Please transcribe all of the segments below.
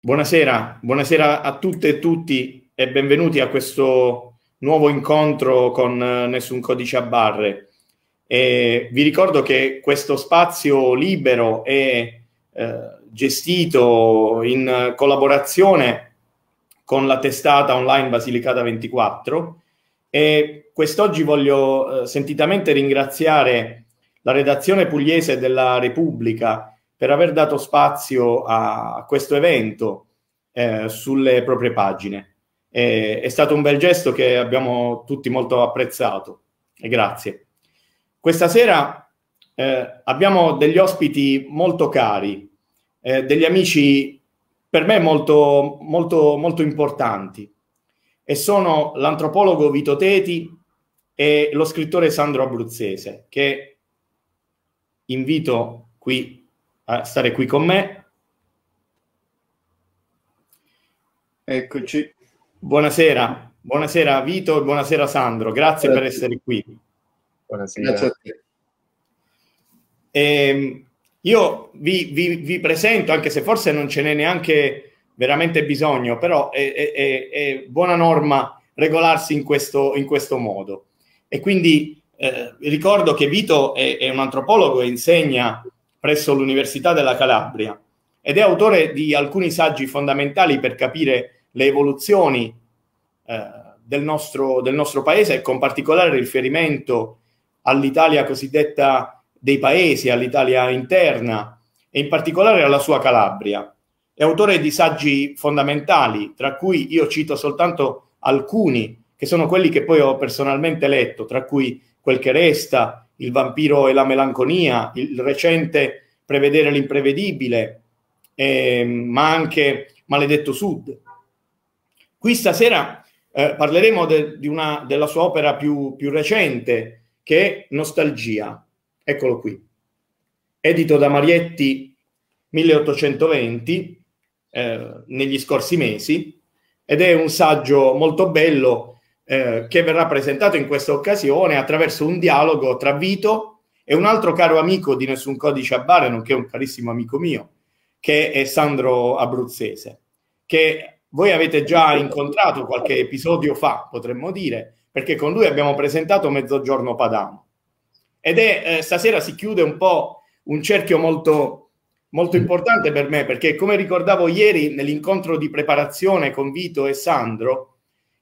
Buonasera, buonasera a tutte e tutti e benvenuti a questo nuovo incontro con eh, Nessun Codice a Barre. E vi ricordo che questo spazio libero è eh, gestito in collaborazione con la testata online Basilicata 24 e quest'oggi voglio eh, sentitamente ringraziare la redazione pugliese della Repubblica per aver dato spazio a questo evento eh, sulle proprie pagine. E, è stato un bel gesto che abbiamo tutti molto apprezzato e grazie. Questa sera eh, abbiamo degli ospiti molto cari, eh, degli amici per me molto, molto, molto importanti e sono l'antropologo Vito Teti e lo scrittore Sandro Abruzzese che invito qui a stare qui con me. Eccoci. Buonasera, buonasera Vito e buonasera Sandro, grazie, grazie. per essere qui. Buonasera. Grazie a te. E, ehm, io vi, vi, vi, presento, anche se forse non ce n'è neanche veramente bisogno, però è, è, è, è buona norma regolarsi in questo, in questo modo. E quindi eh, ricordo che Vito è, un antropologo e insegna presso l'Università della Calabria ed è autore di alcuni saggi fondamentali per capire le evoluzioni eh, del, nostro, del nostro paese con particolare riferimento all'Italia cosiddetta dei paesi, all'Italia interna e in particolare alla sua Calabria. È autore di saggi fondamentali, tra cui io cito soltanto alcuni, che sono quelli che poi ho personalmente letto, tra cui Quel che resta, il vampiro e la melanconia, il recente Prevedere l'imprevedibile, eh, ma anche Maledetto Sud. Qui stasera eh, parleremo de, una, della sua opera più, più recente, che è Nostalgia. Eccolo qui. Edito da Marietti 1820 eh, negli scorsi mesi ed è un saggio molto bello eh, che verrà presentato in questa occasione attraverso un dialogo tra Vito e un altro caro amico di Nessun Codice a Bare, nonché un carissimo amico mio, che è Sandro Abruzzese, che voi avete già incontrato qualche episodio fa, potremmo dire, perché con lui abbiamo presentato Mezzogiorno Padano. Ed è eh, stasera si chiude un po' un cerchio molto, molto importante per me, perché come ricordavo ieri nell'incontro di preparazione con Vito e Sandro,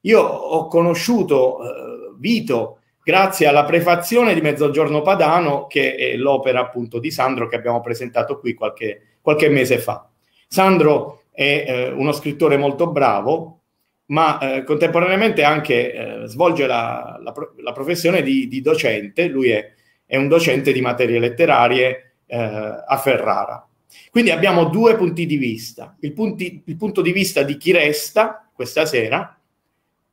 io ho conosciuto eh, Vito grazie alla prefazione di Mezzogiorno Padano, che è l'opera appunto di Sandro che abbiamo presentato qui qualche, qualche mese fa. Sandro è eh, uno scrittore molto bravo, ma eh, contemporaneamente anche eh, svolge la, la, la professione di, di, docente, lui è, è, un docente di materie letterarie eh, a Ferrara. Quindi abbiamo due punti di vista, il, punti, il punto di vista di chi resta questa sera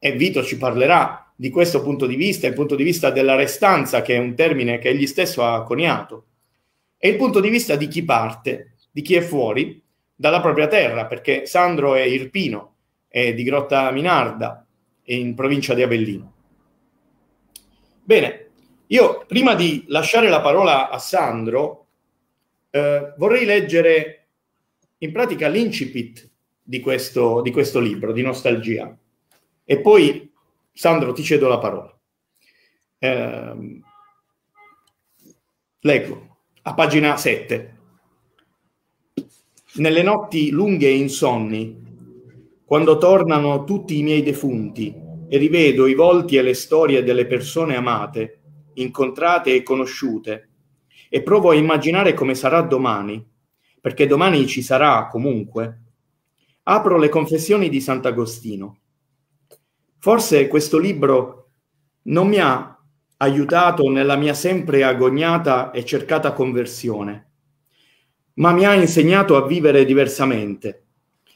e Vito ci parlerà di questo punto di vista, il punto di vista della restanza, che è un termine che egli stesso ha coniato, e il punto di vista di chi parte, di chi è fuori dalla propria terra, perché Sandro è irpino, è di Grotta Minarda, in provincia di Avellino. Bene, io prima di lasciare la parola a Sandro, eh, vorrei leggere in pratica l'incipit di questo, di questo libro, di Nostalgia. E poi, Sandro, ti cedo la parola. Eh, leggo a pagina 7. Nelle notti lunghe e insonni, quando tornano tutti i miei defunti e rivedo i volti e le storie delle persone amate, incontrate e conosciute, e provo a immaginare come sarà domani, perché domani ci sarà comunque, apro le confessioni di Sant'Agostino Forse questo libro non mi ha aiutato nella mia sempre agognata e cercata conversione, ma mi ha insegnato a vivere diversamente,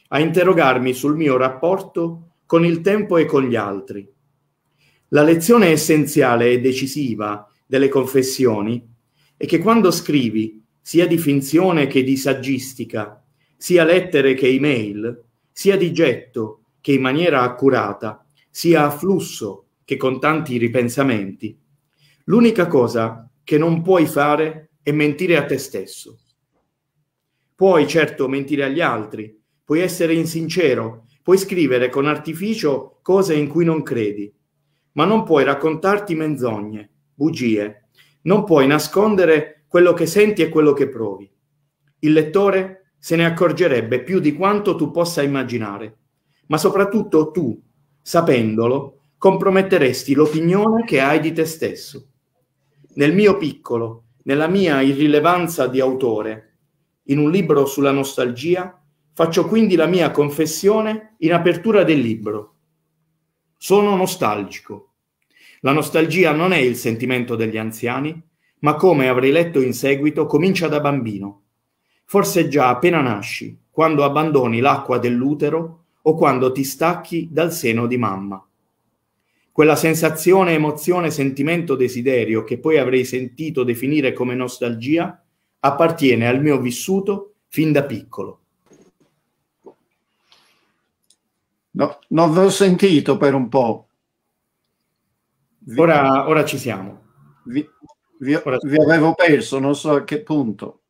a interrogarmi sul mio rapporto con il tempo e con gli altri. La lezione essenziale e decisiva delle confessioni è che quando scrivi, sia di finzione che di saggistica, sia lettere che email, sia di getto che in maniera accurata, sia a flusso che con tanti ripensamenti, l'unica cosa che non puoi fare è mentire a te stesso. Puoi certo mentire agli altri, puoi essere insincero, puoi scrivere con artificio cose in cui non credi, ma non puoi raccontarti menzogne, bugie, non puoi nascondere quello che senti e quello che provi. Il lettore se ne accorgerebbe più di quanto tu possa immaginare, ma soprattutto tu, sapendolo, comprometteresti l'opinione che hai di te stesso. Nel mio piccolo, nella mia irrilevanza di autore, in un libro sulla nostalgia, faccio quindi la mia confessione in apertura del libro. Sono nostalgico. La nostalgia non è il sentimento degli anziani, ma come avrei letto in seguito, comincia da bambino. Forse già appena nasci, quando abbandoni l'acqua dell'utero o quando ti stacchi dal seno di mamma quella sensazione, emozione, sentimento, desiderio che poi avrei sentito definire come nostalgia, appartiene al mio vissuto fin da piccolo. No, non l'ho sentito per un po'. Ora, ora ci siamo. Vi, vi, vi, avevo perso, non so a che punto.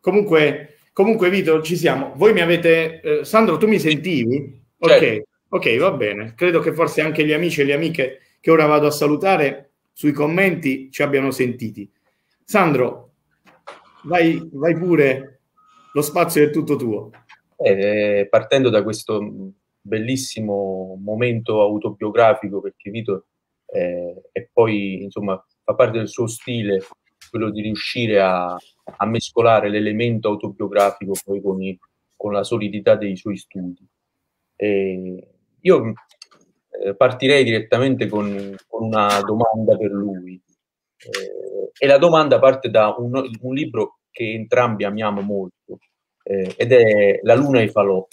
Comunque, comunque Vito, ci siamo. Voi mi avete... Eh, Sandro, tu mi sentivi? Certo. Ok. Ok, va bene. Credo che forse anche gli amici e le amiche che ora vado a salutare sui commenti ci abbiano sentiti. Sandro, vai, vai pure, lo spazio è tutto tuo. Eh, partendo da questo bellissimo momento autobiografico, perché Vito eh, e poi insomma fa parte del suo stile quello di riuscire a, a mescolare l'elemento autobiografico poi con, i, con la solidità dei suoi studi. E io eh, partirei direttamente con, con, una domanda per lui. Eh, e la domanda parte da un, un, libro che entrambi amiamo molto, eh, ed è La Luna e i falò.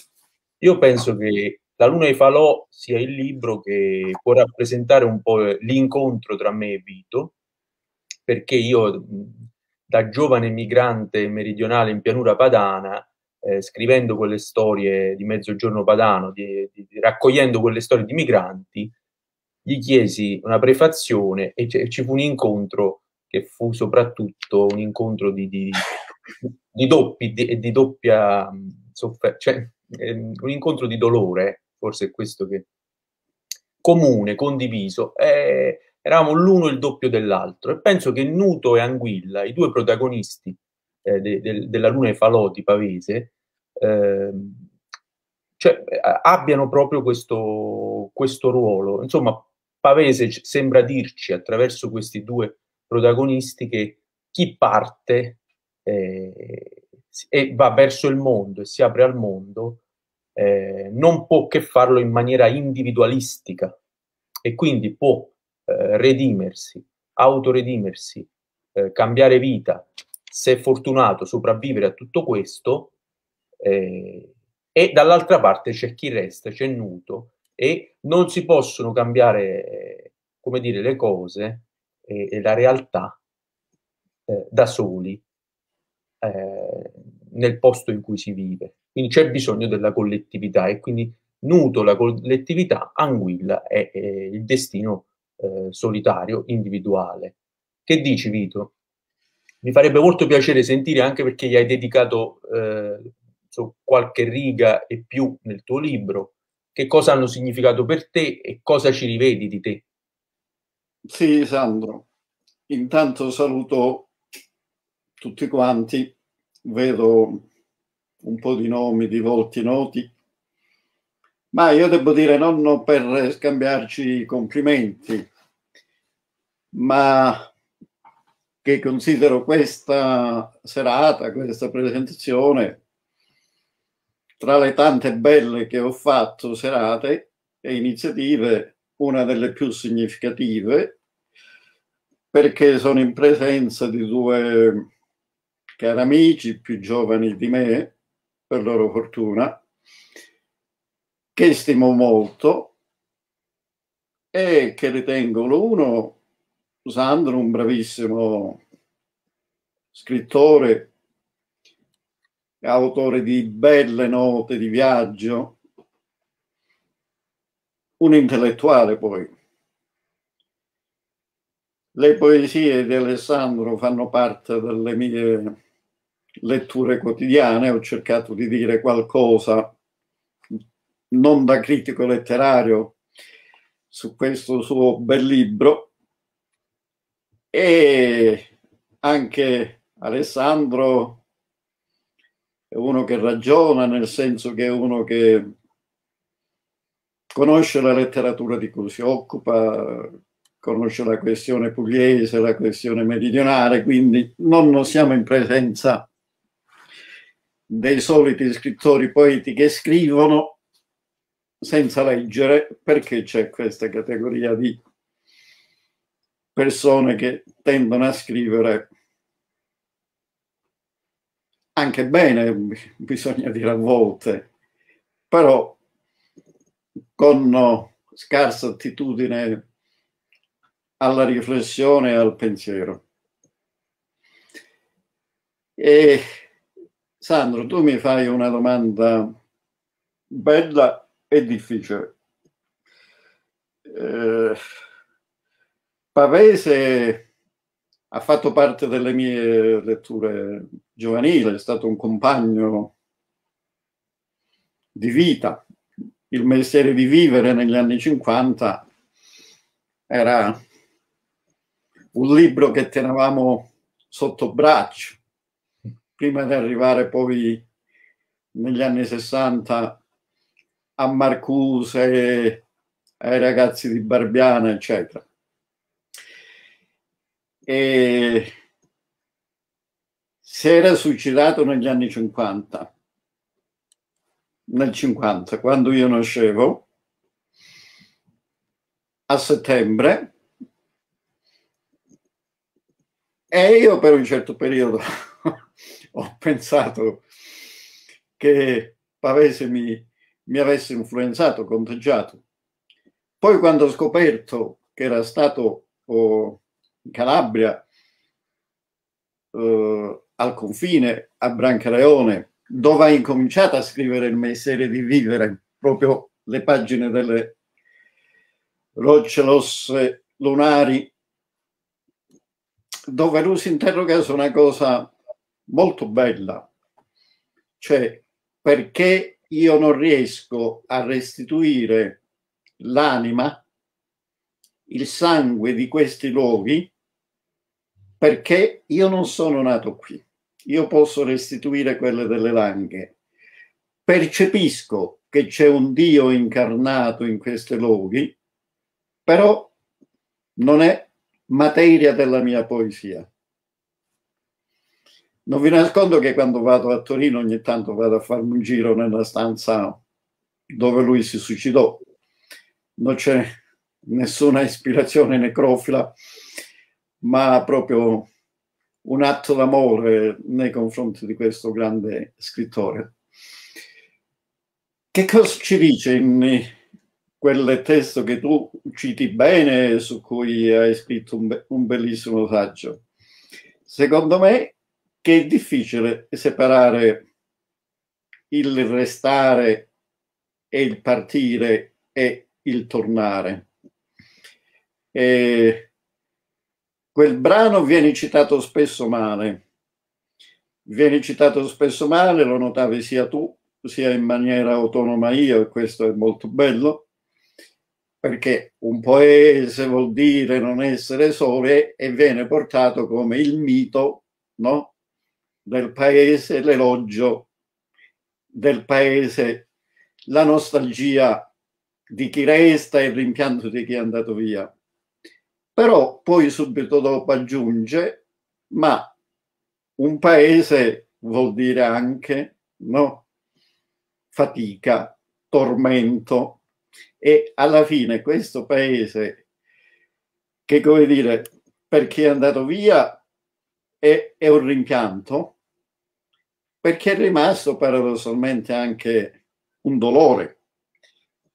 Io penso che La Luna e i falò sia il libro che può rappresentare un po' l'incontro tra me e Vito, perché io da giovane migrante meridionale in pianura padana eh, scrivendo quelle storie di Mezzogiorno Padano, di, di, di, raccogliendo quelle storie di migranti, gli chiesi una prefazione e c- ci fu un incontro che fu soprattutto un incontro di, di doppi e di, doppia sofferenza, cioè eh, un incontro di dolore, forse è questo che comune, condiviso. Eh, eravamo l'uno il doppio dell'altro e penso che Nuto e Anguilla, i due protagonisti eh, de, de, della Luna e Falò di Pavese, Ehm, cioè, abbiano proprio questo, questo ruolo. Insomma, Pavese sembra dirci attraverso questi due protagonisti che chi parte eh, e va verso il mondo e si apre al mondo eh, non può che farlo in maniera individualistica e quindi può eh, redimersi, autoredimersi, eh, cambiare vita, se fortunato sopravvivere a tutto questo eh, e dall'altra parte c'è chi resta, c'è Nuto e non si possono cambiare, come dire, le cose e, e la realtà eh, da soli eh, nel posto in cui si vive. Quindi c'è bisogno della collettività e quindi Nuto, la collettività, Anguilla è, è il destino eh, solitario, individuale. Che dici Vito? Mi farebbe molto piacere sentire anche perché gli hai dedicato eh, qualche riga e più nel tuo libro, che cosa hanno significato per te e cosa ci rivedi di te. Sì, Sandro. Intanto saluto tutti quanti, vedo un po' di nomi, di volti noti, ma io devo dire non per scambiarci complimenti, ma che considero questa serata, questa presentazione tra le tante belle che ho fatto, serate e iniziative, una delle più significative, perché sono in presenza di due cari amici più giovani di me, per loro fortuna, che stimo molto e che ritengo l'uno, Sandro, un bravissimo scrittore autore di belle note di viaggio, un intellettuale poi. Le poesie di Alessandro fanno parte delle mie letture quotidiane, ho cercato di dire qualcosa non da critico letterario su questo suo bel libro. E anche Alessandro è uno che ragiona nel senso che è uno che conosce la letteratura di cui si occupa, conosce la questione pugliese, la questione meridionale, quindi non siamo in presenza dei soliti scrittori poeti che scrivono senza leggere, perché c'è questa categoria di persone che tendono a scrivere anche bene, bisogna dire a volte, però con scarsa attitudine alla riflessione e al pensiero. E Sandro, tu mi fai una domanda bella e difficile. Eh, Pavese ha fatto parte delle mie letture giovanili, è stato un compagno di vita. Il mestiere di vivere negli anni 50 era un libro che tenevamo sotto braccio, prima di arrivare poi negli anni 60 a Marcuse, ai ragazzi di Barbiana, eccetera. E si era suicidato negli anni 50. Nel 50, quando io nascevo, a settembre, E io per un certo periodo ho pensato che Pavese mi, mi, avesse influenzato, contagiato. Poi quando ho scoperto che era stato oh, in Calabria, eh, al confine, a Brancaleone, dove ha incominciato a scrivere il mestiere di vivere, proprio le pagine delle rocce rosse lunari dove lui si interroga su una cosa molto bella, cioè perché io non riesco a restituire l'anima, il sangue di questi luoghi, perché io non sono nato qui. Io posso restituire quelle delle langhe. Percepisco che c'è un Dio incarnato in questi luoghi, però non è materia della mia poesia. Non vi nascondo che quando vado a Torino ogni tanto vado a farmi un giro nella stanza dove lui si suicidò. Non c'è nessuna ispirazione necrofila, ma proprio un atto d'amore nei confronti di questo grande scrittore. Che cosa ci dice in quel testo che tu citi bene, su cui hai scritto un, be- un bellissimo saggio. Secondo me che è difficile separare il restare e il partire e il tornare. E quel brano viene citato spesso male. Viene citato spesso male, lo notavi sia tu sia in maniera autonoma io, e questo è molto bello perché un poese vuol dire non essere sole e viene portato come il mito no? Del paese, l'elogio del paese, la nostalgia di chi resta e il rimpianto di chi è andato via. Però poi subito dopo aggiunge, ma un paese vuol dire anche no? fatica, tormento, e alla fine questo paese, che come dire, per chi è andato via è, è un rimpianto, perché è rimasto paradossalmente anche un dolore.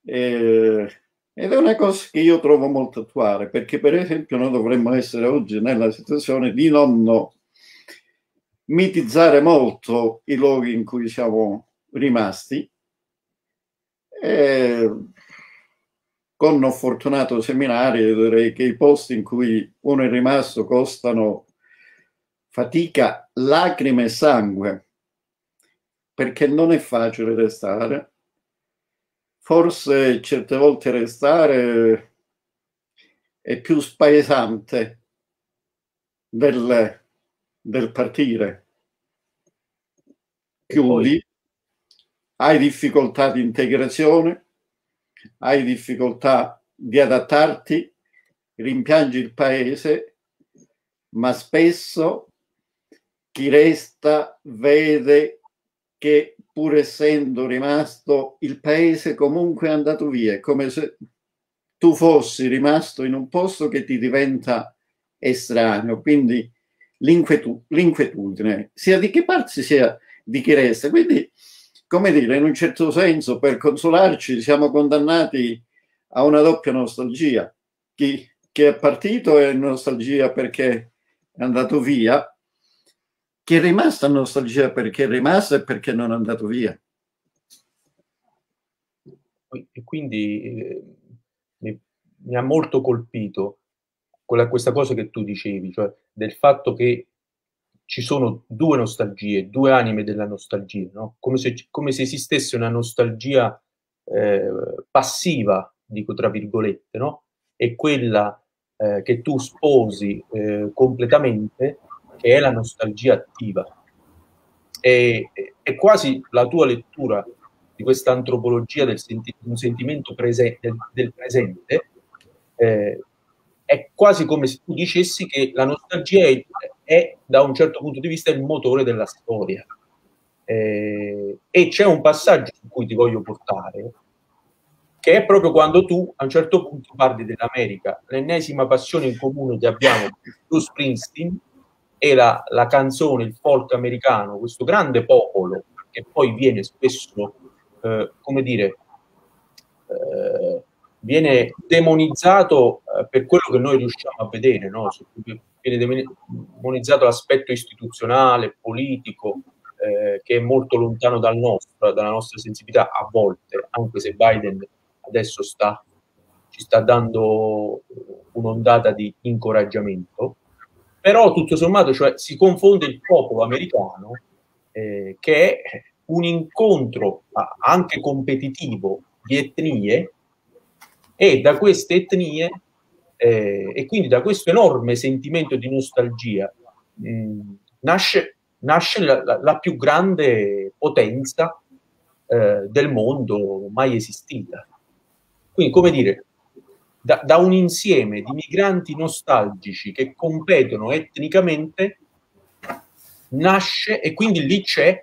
Eh, ed è una cosa che io trovo molto attuale, perché per esempio noi dovremmo essere oggi nella situazione di non mitizzare molto i luoghi in cui siamo rimasti. Eh, con un fortunato seminario direi che i posti in cui uno è rimasto costano fatica, lacrime e sangue, perché non è facile restare. Forse certe volte restare è più spaesante del, del partire. Chiudi, hai difficoltà di integrazione, hai difficoltà di adattarti, rimpiangi il paese, ma spesso chi resta vede che pur essendo rimasto il paese comunque è andato via, è come se tu fossi rimasto in un posto che ti diventa estraneo, quindi l'inquietu- l'inquietudine, sia di che parte sia di chi resta. Quindi, come dire, in un certo senso, per consolarci siamo condannati a una doppia nostalgia. Chi, chi è partito è nostalgia perché è andato via, chi è rimasto a nostalgia perché è rimasto e perché non è andato via. E quindi eh, mi, mi, ha molto colpito quella, questa cosa che tu dicevi, cioè del fatto che ci sono due nostalgie, due anime della nostalgia, no? come, se, come, se, esistesse una nostalgia eh, passiva, dico tra virgolette, no? e quella eh, che tu sposi eh, completamente che è la nostalgia attiva. E, è quasi la tua lettura di questa antropologia del senti- un sentimento prese- del, del, presente, eh, è quasi come se tu dicessi che la nostalgia è, è, da un certo punto di vista il motore della storia. Eh, e c'è un passaggio su cui ti voglio portare, che è proprio quando tu a un certo punto parli dell'America, l'ennesima passione in comune che abbiamo, Bruce Springsteen, e la, la canzone, il folk americano, questo grande popolo che poi viene spesso, eh, come dire, eh, viene demonizzato eh, per quello che noi riusciamo a vedere, no? viene demonizzato l'aspetto istituzionale, politico, eh, che è molto lontano dal nostro, dalla nostra sensibilità a volte, anche se Biden adesso sta, ci sta dando un'ondata di incoraggiamento però tutto sommato cioè, si confonde il popolo americano eh, che è un incontro anche competitivo di etnie e da queste etnie eh, e quindi da questo enorme sentimento di nostalgia mh, nasce, nasce la, la, la, più grande potenza eh, del mondo mai esistita. Quindi, come dire, da, da un insieme di migranti nostalgici che competono etnicamente, nasce e quindi lì c'è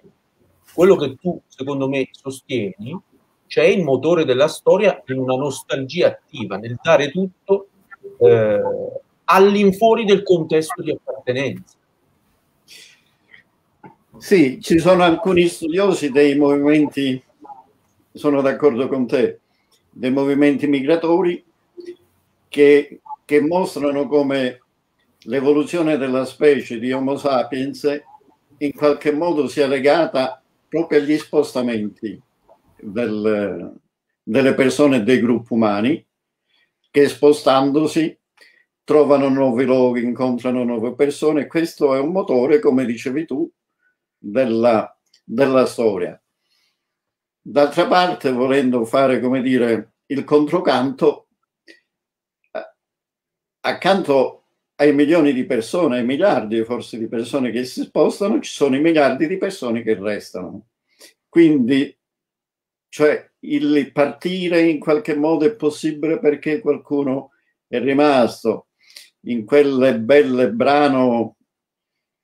quello che tu, secondo me, sostieni, c'è il motore della storia in una nostalgia attiva, nel dare tutto eh, all'infuori del contesto di appartenenza. Sì, ci sono alcuni studiosi dei movimenti, sono d'accordo con te, dei movimenti migratori che, che mostrano come l'evoluzione della specie di Homo sapiens in qualche modo sia legata proprio agli spostamenti del, delle persone e dei gruppi umani che spostandosi trovano nuovi luoghi, incontrano nuove persone. Questo è un motore, come dicevi tu, della, della storia. D'altra parte, volendo fare, come dire, il controcanto, accanto ai milioni di persone, ai miliardi forse di persone che si spostano, ci sono i miliardi di persone che restano. Quindi, cioè, il partire in qualche modo è possibile perché qualcuno è rimasto in quel bel brano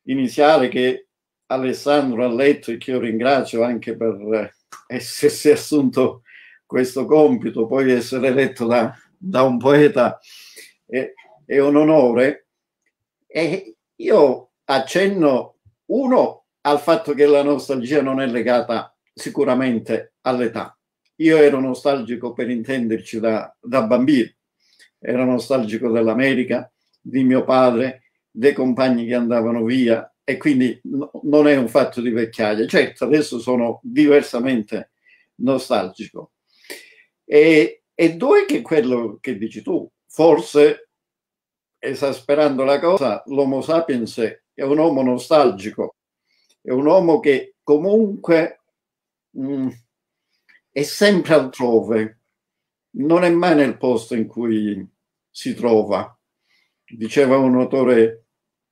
iniziale che Alessandro ha letto e che io ringrazio anche per essersi assunto questo compito, poi essere letto da, da un poeta. E, è un onore. E io accenno, uno, al fatto che la nostalgia non è legata sicuramente all'età. Io ero nostalgico, per intenderci, da, da bambino. Ero nostalgico dell'America, di mio padre, dei compagni che andavano via e quindi no, non è un fatto di vecchiaia. Certo, adesso sono diversamente nostalgico. E, e due, che quello che dici tu, forse esasperando la cosa, l'Homo sapiens è un uomo nostalgico, è un uomo che comunque mh, mm, è sempre altrove, non è mai nel posto in cui si trova. Diceva un autore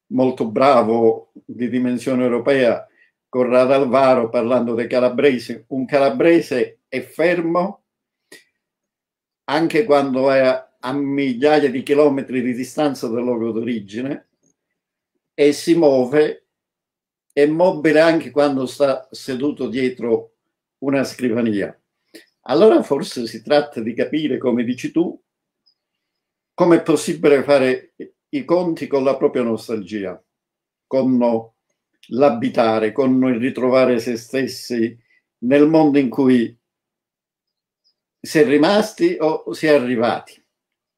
molto bravo di dimensione europea, Corrado Alvaro, parlando dei calabresi, un calabrese è fermo anche quando è a migliaia di chilometri di distanza dal luogo d'origine e si muove, è mobile anche quando sta seduto dietro una scrivania. Allora forse si tratta di capire, come dici tu, come è possibile fare i conti con la propria nostalgia, con l'abitare, con il ritrovare se stessi nel mondo in cui si è rimasti o si è arrivati,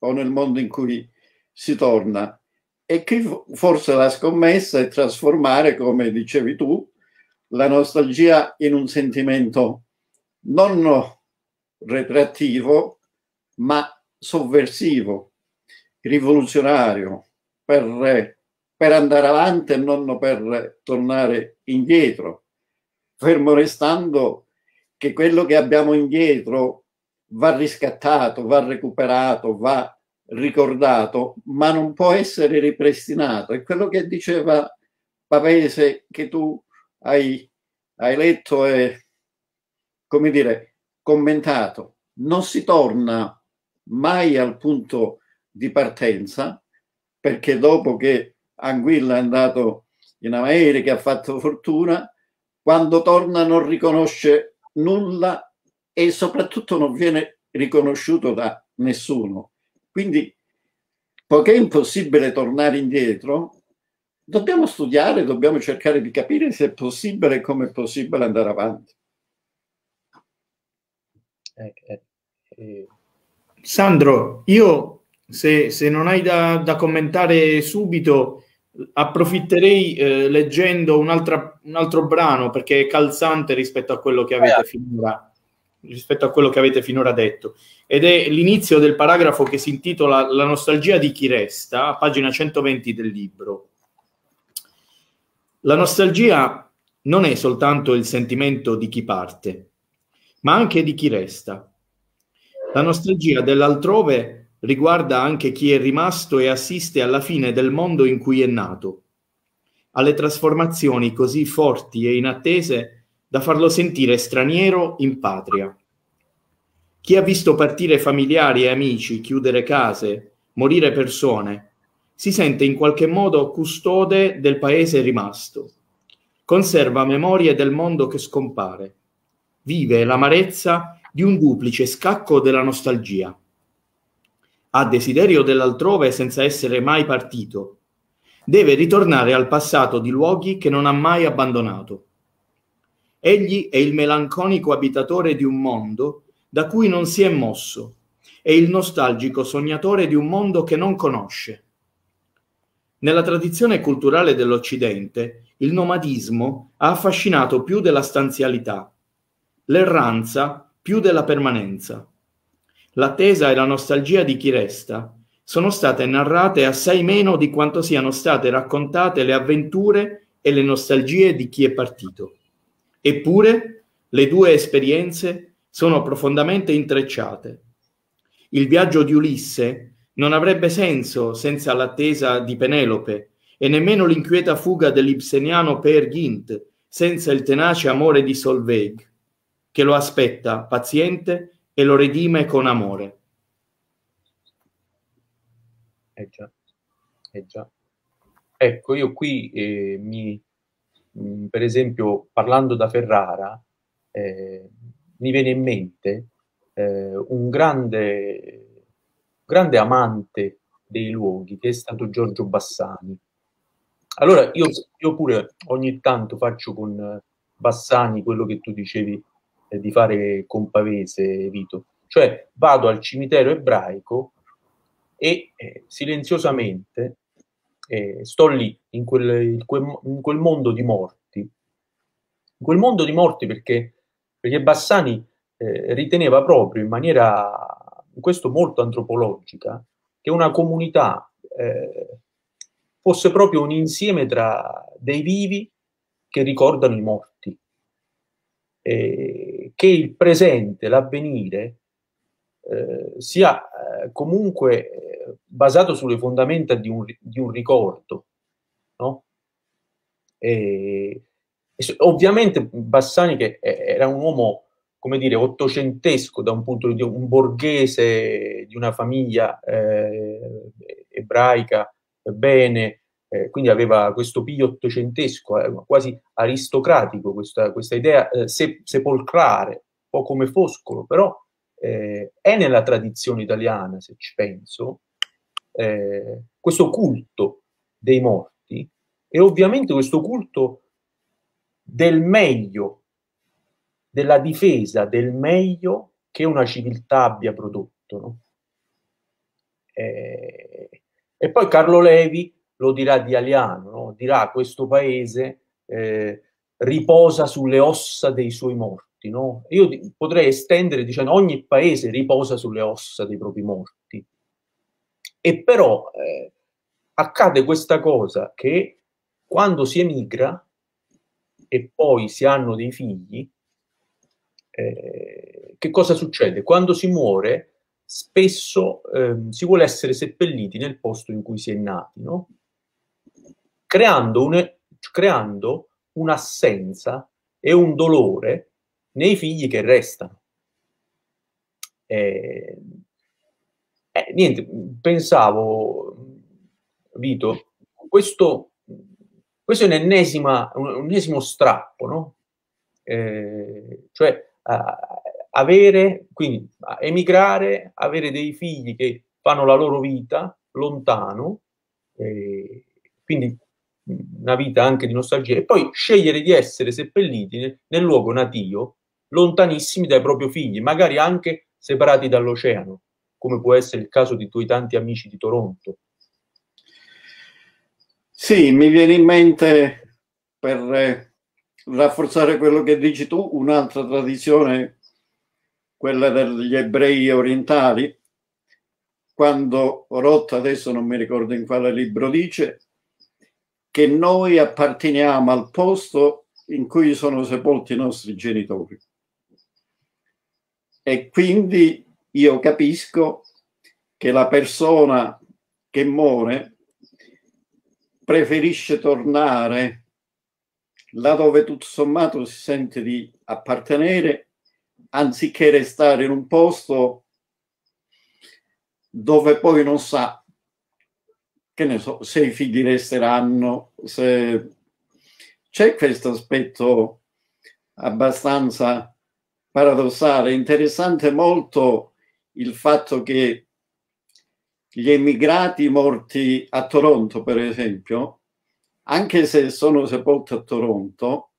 o nel mondo in cui si torna. E qui forse la scommessa è trasformare, come dicevi tu, la nostalgia in un sentimento non retrattivo, ma sovversivo, rivoluzionario, per, per andare avanti e non per tornare indietro, fermo restando che quello che abbiamo indietro va riscattato, va recuperato, va ricordato, ma non può essere ripristinato. È quello che diceva Pavese che tu hai, hai letto e, come dire, commentato. Non si torna mai al punto di partenza, perché dopo che Anguilla è andato in America, ha fatto fortuna, quando torna non riconosce nulla e soprattutto non viene riconosciuto da nessuno. Quindi, poiché è impossibile tornare indietro, dobbiamo studiare, dobbiamo cercare di capire se è possibile e come è possibile andare avanti. Eh, eh, eh. Sandro, io se, se non hai da, da, commentare subito, approfitterei eh, leggendo un, un, altro brano perché è calzante rispetto a quello che avete finora rispetto a quello che avete finora detto. Ed è l'inizio del paragrafo che si intitola La nostalgia di chi resta, a pagina 120 del libro. La nostalgia non è soltanto il sentimento di chi parte, ma anche di chi resta. La nostalgia dell'altrove riguarda anche chi è rimasto e assiste alla fine del mondo in cui è nato, alle trasformazioni così forti e inattese da farlo sentire straniero in patria. Chi ha visto partire familiari e amici, chiudere case, morire persone, si sente in qualche modo custode del paese rimasto. Conserva memorie del mondo che scompare. Vive l'amarezza di un duplice scacco della nostalgia. Ha desiderio dell'altrove senza essere mai partito. Deve ritornare al passato di luoghi che non ha mai abbandonato Egli è il melanconico abitatore di un mondo da cui non si è mosso, è il nostalgico sognatore di un mondo che non conosce. Nella tradizione culturale dell'Occidente, il nomadismo ha affascinato più della stanzialità, l'erranza più della permanenza. L'attesa e la nostalgia di chi resta sono state narrate assai meno di quanto siano state raccontate le avventure e le nostalgie di chi è partito. Eppure le due esperienze sono profondamente intrecciate. Il viaggio di Ulisse non avrebbe senso senza l'attesa di Penelope e nemmeno l'inquieta fuga dell'ibseniano Per Gint senza il tenace amore di Solveig, che lo aspetta paziente e lo redime con amore. Eh già, eh già. Ecco, io qui eh, mi Mm, per esempio, parlando da Ferrara, eh, mi viene in mente eh, un grande, grande amante dei luoghi che è stato Giorgio Bassani. Allora, io, io pure ogni tanto faccio con Bassani quello che tu dicevi eh, di fare con Pavese, Vito. Cioè, vado al cimitero ebraico e eh, silenziosamente eh, sto lì, in quel, in, quel, in quel, mondo di morti. In quel mondo di morti perché, perché Bassani eh, riteneva proprio in maniera, in questo molto antropologica, che una comunità eh, fosse proprio un insieme tra dei vivi che ricordano i morti, che il presente, l'avvenire, eh, sia eh, comunque eh, basato sulle fondamenta di un, di un ricordo. No? E, e, ovviamente Bassani, che era un uomo, come dire, ottocentesco da un punto di vista, un borghese di una famiglia eh, ebraica bene, eh, quindi aveva questo piglio ottocentesco, quasi aristocratico, questa, questa idea se, sepolcrare, un po' come Foscolo, però eh, è nella tradizione italiana, se ci penso, eh, questo culto dei morti e ovviamente questo culto del meglio, della difesa del meglio che una civiltà abbia prodotto. No? Eh, e poi Carlo Levi lo dirà di Aliano, no? dirà questo paese eh, riposa sulle ossa dei suoi morti. No? Io potrei estendere dicendo ogni paese riposa sulle ossa dei propri morti. E però eh, accade questa cosa che quando si emigra e poi si hanno dei figli, eh, che cosa succede? Quando si muore, spesso eh, si vuole essere seppelliti nel posto in cui si è nati, no? creando, un, creando un'assenza e un dolore nei figli che restano. Eh, eh, niente, pensavo, Vito, questo, questo è un, ennesimo strappo, no? Eh, cioè avere, quindi emigrare, avere dei figli che fanno la loro vita lontano, quindi una vita anche di nostalgia, e poi scegliere di essere seppelliti nel, nel luogo natio, lontanissimi dai propri figli, magari anche separati dall'oceano, come può essere il caso di tuoi tanti amici di Toronto. Sì, mi viene in mente per eh, rafforzare quello che dici tu, un'altra tradizione, quella degli ebrei orientali, quando Roth, adesso non mi ricordo in quale libro dice, che noi apparteniamo al posto in cui sono sepolti i nostri genitori. E quindi io capisco che la persona che muore preferisce tornare là dove tutto sommato si sente di appartenere anziché restare in un posto dove poi non sa che ne so, se i figli resteranno, se c'è questo aspetto abbastanza paradossale, interessante molto il fatto che gli emigrati morti a Toronto, per esempio, anche se sono sepolti a Toronto,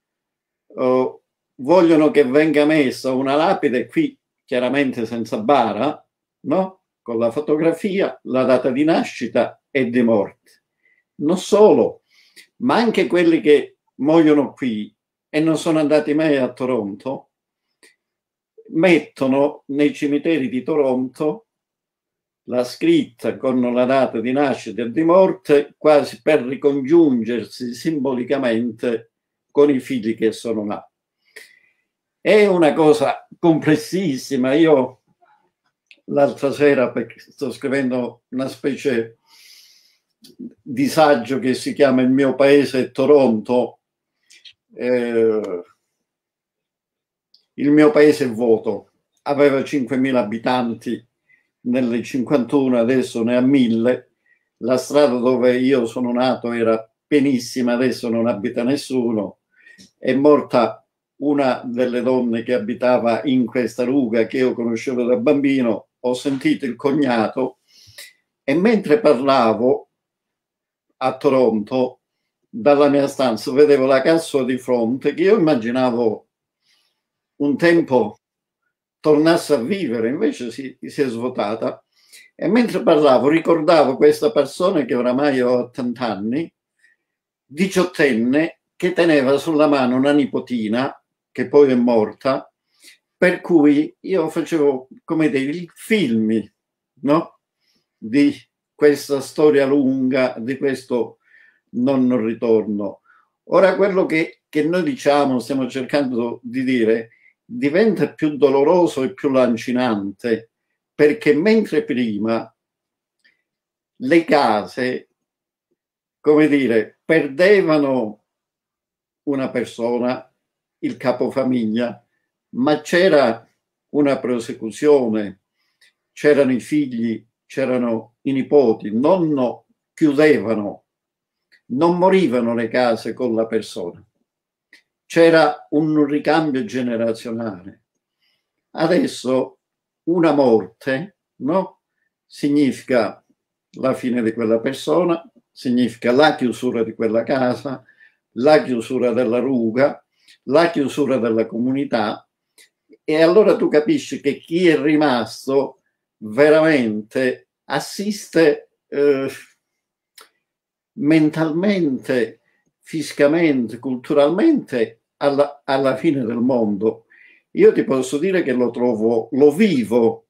uh, vogliono che venga messa una lapide qui, chiaramente senza bara, no? con la fotografia, la data di nascita e di morte. Non solo, ma anche quelli che muoiono qui e non sono andati mai a Toronto, mettono nei cimiteri di Toronto la scritta con la data di nascita e di morte quasi per ricongiungersi simbolicamente con i figli che sono là. È una cosa complessissima. Io l'altra sera, sto scrivendo una specie di saggio che si chiama Il mio paese Toronto. Eh, il mio paese è vuoto, aveva 5.000 abitanti nelle 51, adesso ne ha 1.000. La strada dove io sono nato era pienissima, adesso non abita nessuno. È morta una delle donne che abitava in questa ruga che io conoscevo da bambino. Ho sentito il cognato e mentre parlavo a Toronto, dalla mia stanza, vedevo la cassa di fronte che io immaginavo un tempo tornasse a vivere, invece si, si è svuotata. E mentre parlavo ricordavo questa persona che oramai ho 80 anni, diciottenne, che teneva sulla mano una nipotina che poi è morta, per cui io facevo come dei film, no? Di questa storia lunga, di questo non ritorno. Ora quello che, che noi diciamo, stiamo cercando di dire, diventa più doloroso e più lancinante perché mentre prima le case, come dire, perdevano una persona, il capofamiglia, ma c'era una prosecuzione, c'erano i figli, c'erano i nipoti, non chiudevano, non morivano le case con la persona. C'era un ricambio generazionale. Adesso una morte, no? Significa la fine di quella persona, significa la chiusura di quella casa, la chiusura della ruga, la chiusura della comunità e allora tu capisci che chi è rimasto veramente assiste eh, mentalmente, fisicamente, culturalmente alla, alla fine del mondo. Io ti posso dire che lo trovo, lo vivo,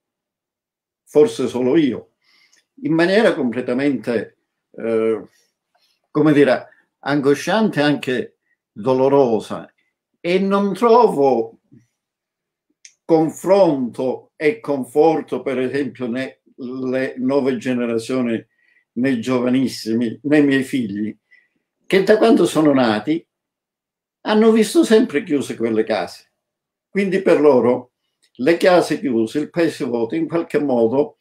forse solo io, in maniera completamente, eh, come dire, angosciante, anche dolorosa. E non trovo confronto e conforto, per esempio, nelle nuove generazioni, nei giovanissimi, nei miei figli, che da quando sono nati hanno visto sempre chiuse quelle case. Quindi per loro le case chiuse, il paese vuoto, in qualche modo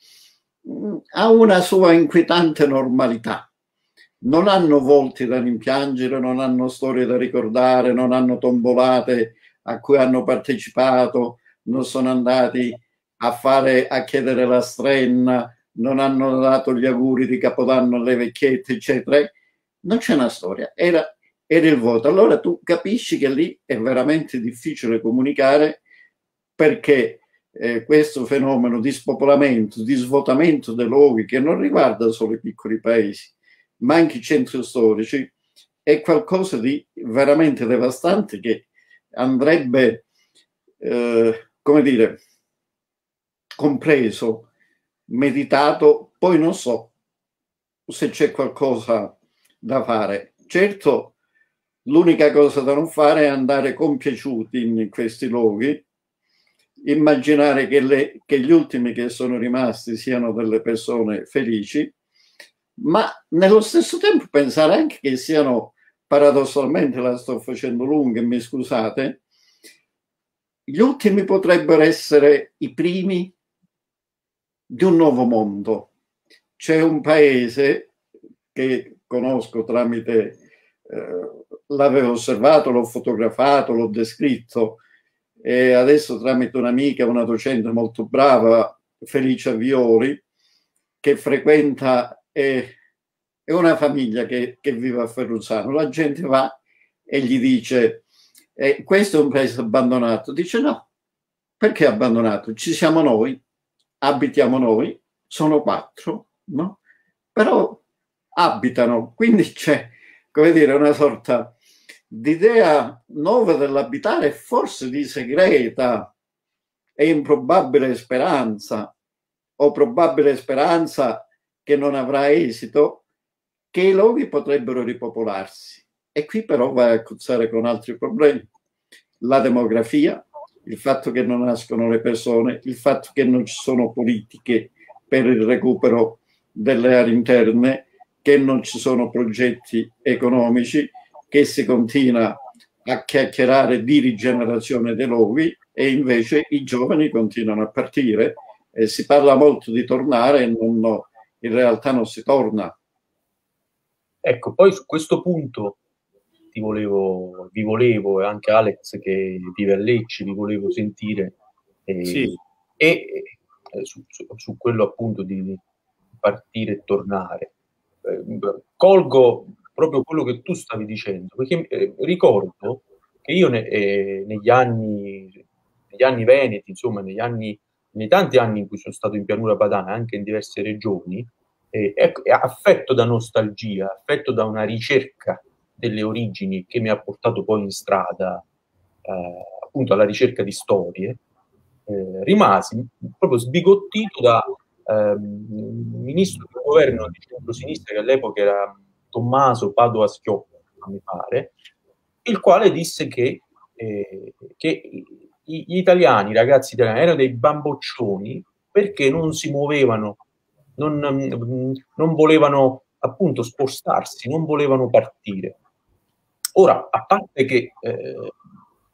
mh, ha una sua inquietante normalità. Non hanno volti da rimpiangere, non hanno storie da ricordare, non hanno tombolate a cui hanno partecipato, non sono andati a fare a chiedere la strenna, non hanno dato gli auguri di Capodanno alle vecchiette, eccetera. Non c'è una storia, era, era il voto. Allora tu capisci che lì è veramente difficile comunicare perché eh, questo fenomeno di spopolamento, di svuotamento dei luoghi che non riguarda solo i piccoli paesi, ma anche i centri storici, è qualcosa di veramente devastante che andrebbe eh, come dire, compreso, meditato, poi non so se c'è qualcosa da fare. Certo, l'unica cosa da non fare è andare compiaciuti in questi luoghi, immaginare che, le, che gli ultimi che sono rimasti siano delle persone felici, ma nello stesso tempo pensare anche che siano paradossalmente, la sto facendo lunga e mi scusate, gli ultimi potrebbero essere i primi di un nuovo mondo. C'è un paese che conosco tramite, eh, l'avevo osservato, l'ho fotografato, l'ho descritto e adesso tramite un'amica, una docente molto brava, Felicia Viori, che frequenta, è, è una famiglia che, che vive a Ferruzzano. La gente va e gli dice e questo è un paese abbandonato. Dice no, perché abbandonato? Ci siamo noi, abitiamo noi, sono quattro, no? Però abitano, quindi c'è, come dire, una sorta di idea nuova dell'abitare, forse di segreta e improbabile speranza, o probabile speranza che non avrà esito, che i luoghi potrebbero ripopolarsi. E qui però vai a cozzare con altri problemi. La demografia, il fatto che non nascono le persone, il fatto che non ci sono politiche per il recupero delle aree interne, che non ci sono progetti economici, che si continua a chiacchierare di rigenerazione dei luoghi e invece i giovani continuano a partire e si parla molto di tornare e non, in realtà non si torna. Ecco, poi su questo punto ti volevo, vi volevo, e anche Alex che vive a Lecce, vi volevo sentire. E, sì. e eh, su, su, su, quello appunto di partire e tornare. Colgo proprio quello che tu stavi dicendo, perché eh, ricordo che io ne, eh, negli, anni, negli anni veneti, insomma, negli anni, nei tanti anni in cui sono stato in pianura padana, anche in diverse regioni, eh, ecco, affetto da nostalgia, affetto da una ricerca delle origini che mi ha portato poi in strada eh, appunto alla ricerca di storie, eh, rimasi proprio sbigottito da eh, ministro del governo di centro-sinistra che all'epoca era Tommaso Padova Schioppa, mi pare, il quale disse che, eh, che gli italiani, i ragazzi italiani, erano dei bamboccioni perché non si muovevano, non, non volevano appunto spostarsi, non volevano partire. Ora, a parte che eh,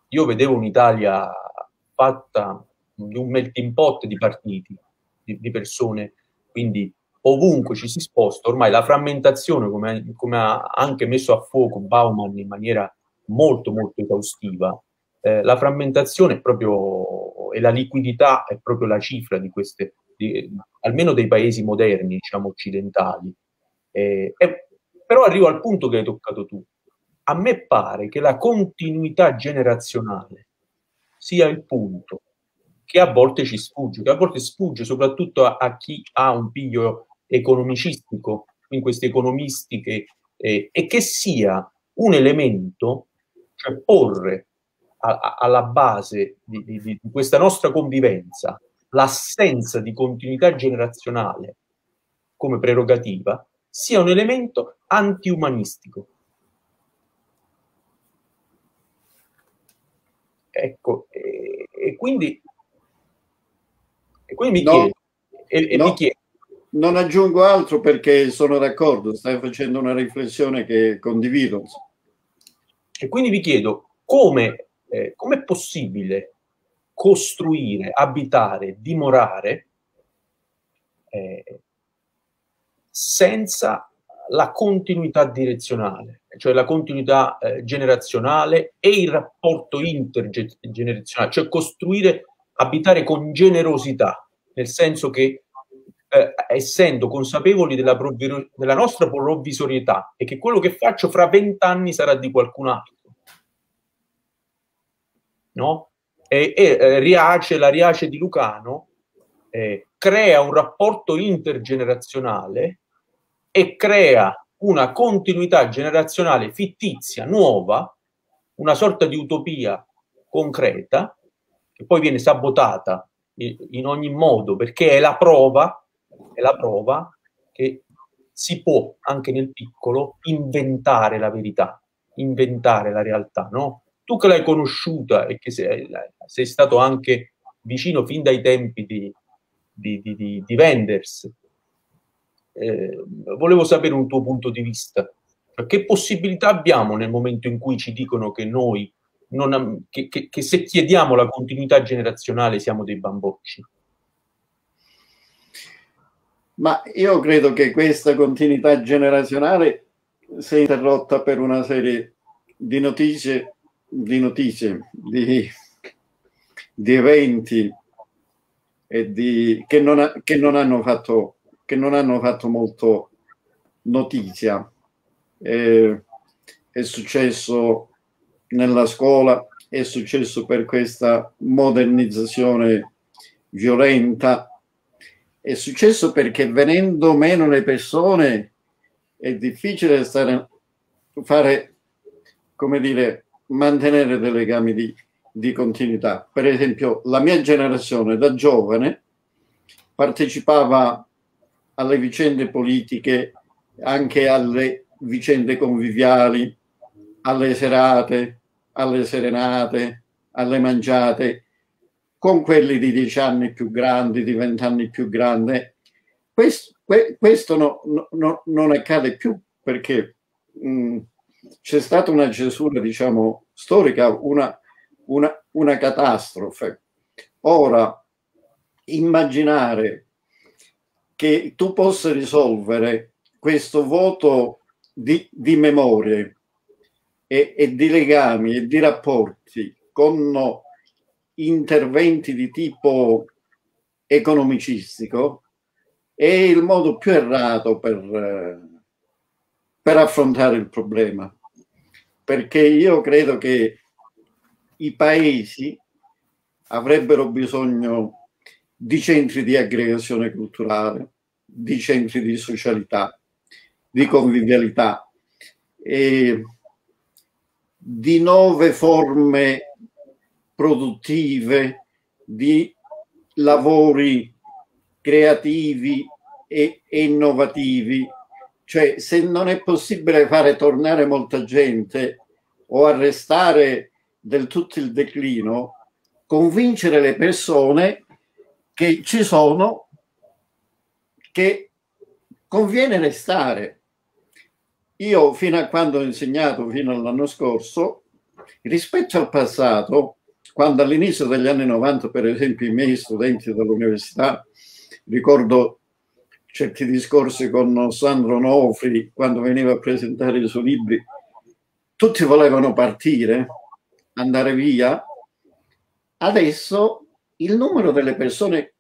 io vedevo un'Italia fatta di un melting pot di partiti, di, di, persone, quindi ovunque ci si sposta, ormai la frammentazione, come, come ha anche messo a fuoco Bauman in maniera molto molto esaustiva, eh, la frammentazione è proprio, e la liquidità è proprio la cifra di queste, di, almeno dei paesi moderni, diciamo occidentali. Eh, eh, però arrivo al punto che hai toccato tu. A me pare che la continuità generazionale sia il punto che a volte ci sfugge, che a volte sfugge soprattutto a, a chi ha un piglio economicistico, in questi economisti, che, eh, e che sia un elemento, cioè porre a, alla base di, di, di questa nostra convivenza l'assenza di continuità generazionale come prerogativa sia un elemento antiumanistico. Ecco, e, e quindi, e quindi mi no, chiedo, e, no, mi chiedo, non aggiungo altro perché sono d'accordo, stai facendo una riflessione che condivido. E quindi vi chiedo come eh, com'è possibile costruire, abitare, dimorare eh, senza la continuità direzionale, cioè la continuità eh, generazionale e il rapporto intergenerazionale, cioè costruire, abitare con generosità, nel senso che eh, essendo consapevoli della, della nostra provvisorietà e che quello che faccio fra vent'anni sarà di qualcun altro no? E, e eh, Riace, la Riace di Lucano, eh, crea un rapporto intergenerazionale e crea una continuità generazionale fittizia, nuova, una sorta di utopia concreta, che poi viene sabotata in ogni modo, perché è la prova, è la prova che si può anche nel piccolo inventare la verità, inventare la realtà, no? tu che l'hai conosciuta e che sei, sei stato anche vicino fin dai tempi di, di, di, di, di Wenders, eh, volevo sapere un tuo punto di vista. Che possibilità abbiamo nel momento in cui ci dicono che noi, non, che, che, che se chiediamo la continuità generazionale siamo dei bambocci? Ma io credo che questa continuità generazionale sia interrotta per una serie di notizie di notizie, di, di eventi di, che, non ha, che, non hanno fatto, che non hanno fatto molto notizia. Eh, è successo nella scuola, è successo per questa modernizzazione violenta, è successo perché venendo meno le persone è difficile stare, fare, come dire, mantenere dei legami di, di continuità. Per esempio, la mia generazione da giovane partecipava alle vicende politiche, anche alle vicende conviviali, alle serate, alle serenate, alle mangiate, con quelli di dieci anni più grandi, di vent'anni più grandi. Questo, questo no, no, non accade più perché mh, mm, c'è stata una cesura, diciamo, storica, una, una, una catastrofe. Ora, immaginare che tu possa risolvere questo voto di, di memorie e, e, di legami e di rapporti con interventi di tipo economicistico è il modo più errato per, per affrontare il problema. Perché io credo che i paesi avrebbero bisogno di centri di aggregazione culturale, di centri di socialità, di convivialità. E di nuove forme produttive, di lavori creativi e innovativi Cioè, se non è possibile fare tornare molta gente o arrestare del tutto il declino, convincere le persone che ci sono, che conviene restare. Io fino a quando ho insegnato, fino all'anno scorso, rispetto al passato, quando all'inizio degli anni 90, per esempio, i miei studenti dell'università, ricordo certi discorsi con Sandro Nofri quando veniva a presentare i suoi libri, tutti volevano partire, andare via. Adesso il numero delle persone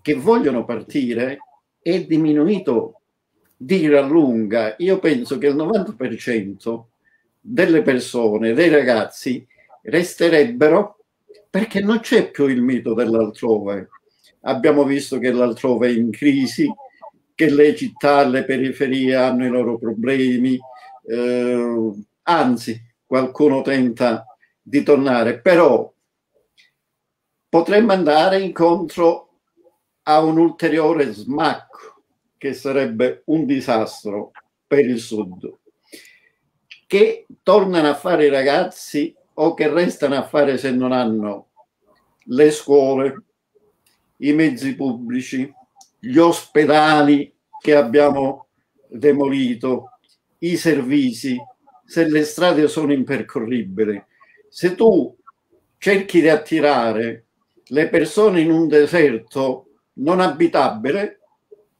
che vogliono partire è diminuito di gran lunga. Io penso che il 90% delle persone, dei ragazzi, resterebbero perché non c'è più il mito dell'altrove. Abbiamo visto che l'altrove è in crisi, che le città, le periferie hanno i loro problemi, eh, anzi qualcuno tenta di tornare, però potremmo andare incontro a un ulteriore smacco che sarebbe un disastro per il sud. Che tornano a fare i ragazzi o che restano a fare se non hanno le scuole, i mezzi pubblici, gli ospedali che abbiamo demolito, i servizi, se le strade sono impercorribili. Se tu cerchi di attirare le persone in un deserto non abitabile,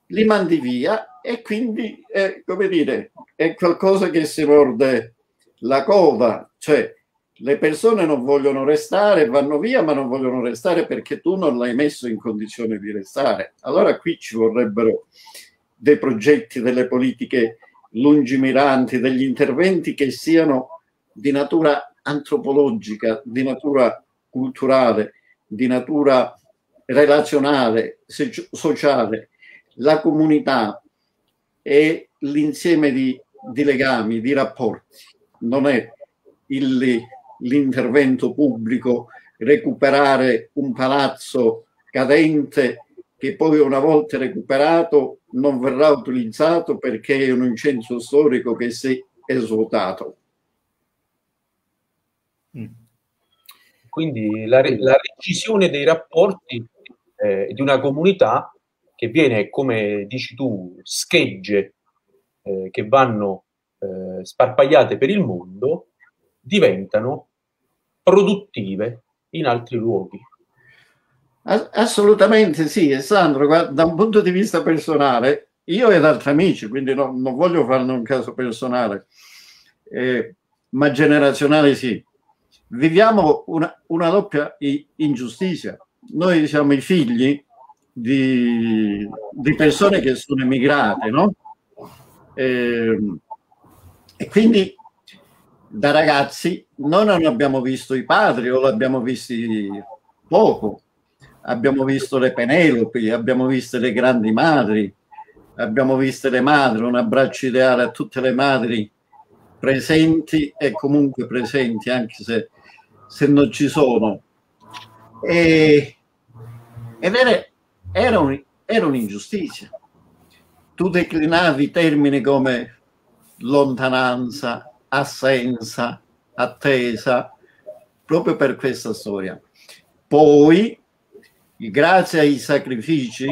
li mandi via e quindi è, come dire, è qualcosa che si morde la coda, cioè le persone non vogliono restare, vanno via, ma non vogliono restare perché tu non l'hai messo in condizione di restare. Allora qui ci vorrebbero dei progetti, delle politiche lungimiranti, degli interventi che siano di natura antropologica, di natura culturale, di natura relazionale, sociale, la comunità e l'insieme di, di legami, di rapporti. Non è il, l'intervento pubblico, recuperare un palazzo cadente che poi una volta recuperato non verrà utilizzato perché è un centro storico che si è svuotato. Mm. Quindi la, la recisione dei rapporti eh, di una comunità che viene, come dici tu, schegge eh, che vanno eh, sparpagliate per il mondo, diventano produttive in altri luoghi. Assolutamente sì, Sandro, da un punto di vista personale, io ed altri amici, quindi no, non voglio farne un caso personale, eh, ma generazionale sì, viviamo una, una doppia ingiustizia noi siamo i figli di, di persone che sono emigrate, no? E, ehm, e quindi da ragazzi noi non abbiamo visto i padri o l'abbiamo visti poco. Abbiamo visto le Penelopi, abbiamo visto le grandi madri, abbiamo visto le madri, un abbraccio ideale a tutte le madri presenti e comunque presenti, anche se, se non ci sono. E, ed era, era, un, era un'ingiustizia. Tu declinavi termini come lontananza, assenza, attesa, proprio per questa storia. Poi, grazie ai sacrifici,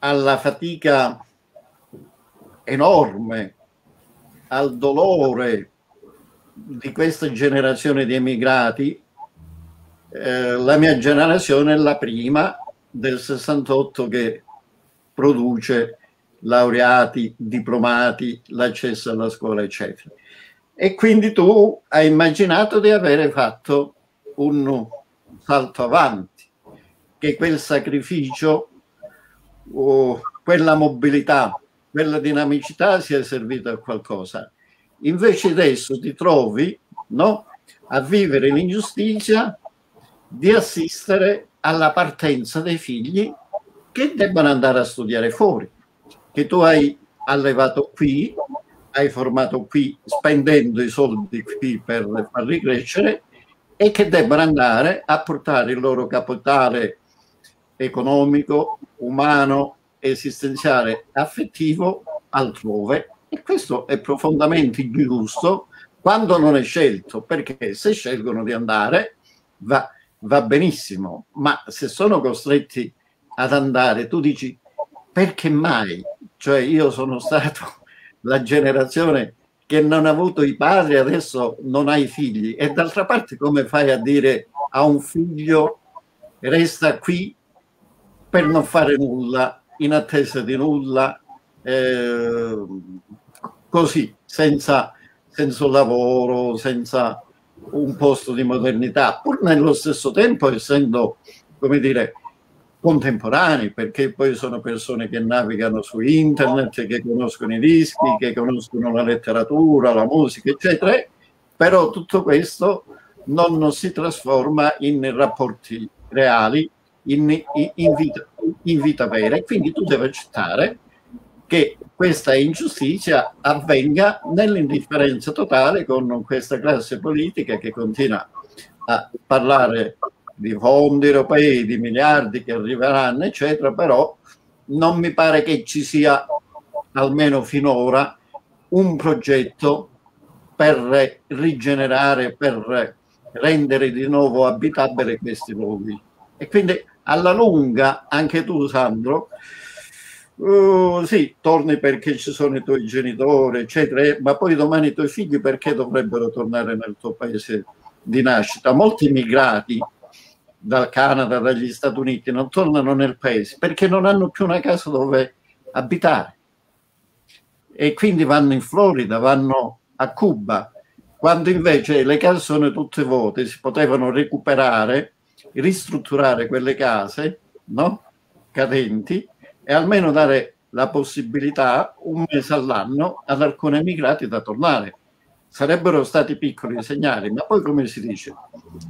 alla fatica enorme, al dolore di questa generazione di emigrati, eh, la mia generazione è la prima del 68 che produce laureati, diplomati, l'accesso alla scuola, eccetera. E quindi tu hai immaginato di avere fatto un salto avanti, che quel sacrificio, o quella mobilità, quella dinamicità sia servita a qualcosa. Invece adesso ti trovi no, a vivere l'ingiustizia di assistere alla partenza dei figli che debbano andare a studiare fuori, che tu hai allevato qui, hai formato qui, spendendo i soldi qui per farli crescere e che debbano andare a portare il loro capitale economico, umano esistenziale affettivo altrove. E questo è profondamente ingiusto quando non è scelto, perché se scelgono di andare va, va benissimo, ma se sono costretti ad andare, tu dici perché mai? Cioè io sono stato la generazione che non ha avuto i padri, adesso non ha i figli e d'altra parte come fai a dire a un figlio resta qui per non fare nulla, in attesa di nulla, eh, così, senza, senza lavoro, senza un posto di modernità, pur nello stesso tempo essendo, come dire, contemporanei, perché poi sono persone che navigano su internet, che conoscono i dischi, che conoscono la letteratura, la musica, eccetera, però tutto questo non, si trasforma in rapporti reali, in, in, vita, in vita vera. E quindi tu devi accettare che questa ingiustizia avvenga nell'indifferenza totale con questa classe politica che continua a parlare di fondi europei, di miliardi che arriveranno, eccetera, però non mi pare che ci sia, almeno finora, un progetto per rigenerare, per rendere di nuovo abitabili questi luoghi. E quindi alla lunga, anche tu Sandro, uh, sì, torni perché ci sono i tuoi genitori, eccetera, eh, ma poi domani i tuoi figli perché dovrebbero tornare nel tuo paese di nascita? Molti immigrati dal Canada, dagli Stati Uniti non tornano nel paese perché non hanno più una casa dove abitare e quindi vanno in Florida, vanno a Cuba, quando invece le case sono tutte vuote, si potevano recuperare ristrutturare quelle case no? cadenti e almeno dare la possibilità un mese all'anno ad alcuni emigrati da tornare. Sarebbero stati piccoli segnali, ma poi come si dice,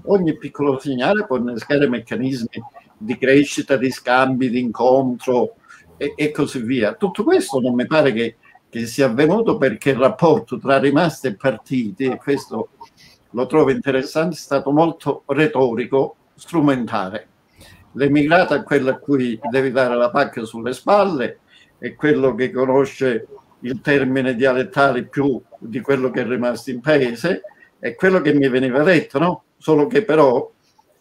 ogni piccolo segnale può innescare meccanismi di crescita, di scambi, di incontro e, e così via. Tutto questo non mi pare che, che sia avvenuto perché il rapporto tra rimasti e partiti, e questo lo trovo interessante, è stato molto retorico strumentale. L'emigrato è quello a cui devi dare la pacca sulle spalle, è quello che conosce il termine dialettale più di quello che è rimasto in paese, è quello che mi veniva detto, no? Solo che però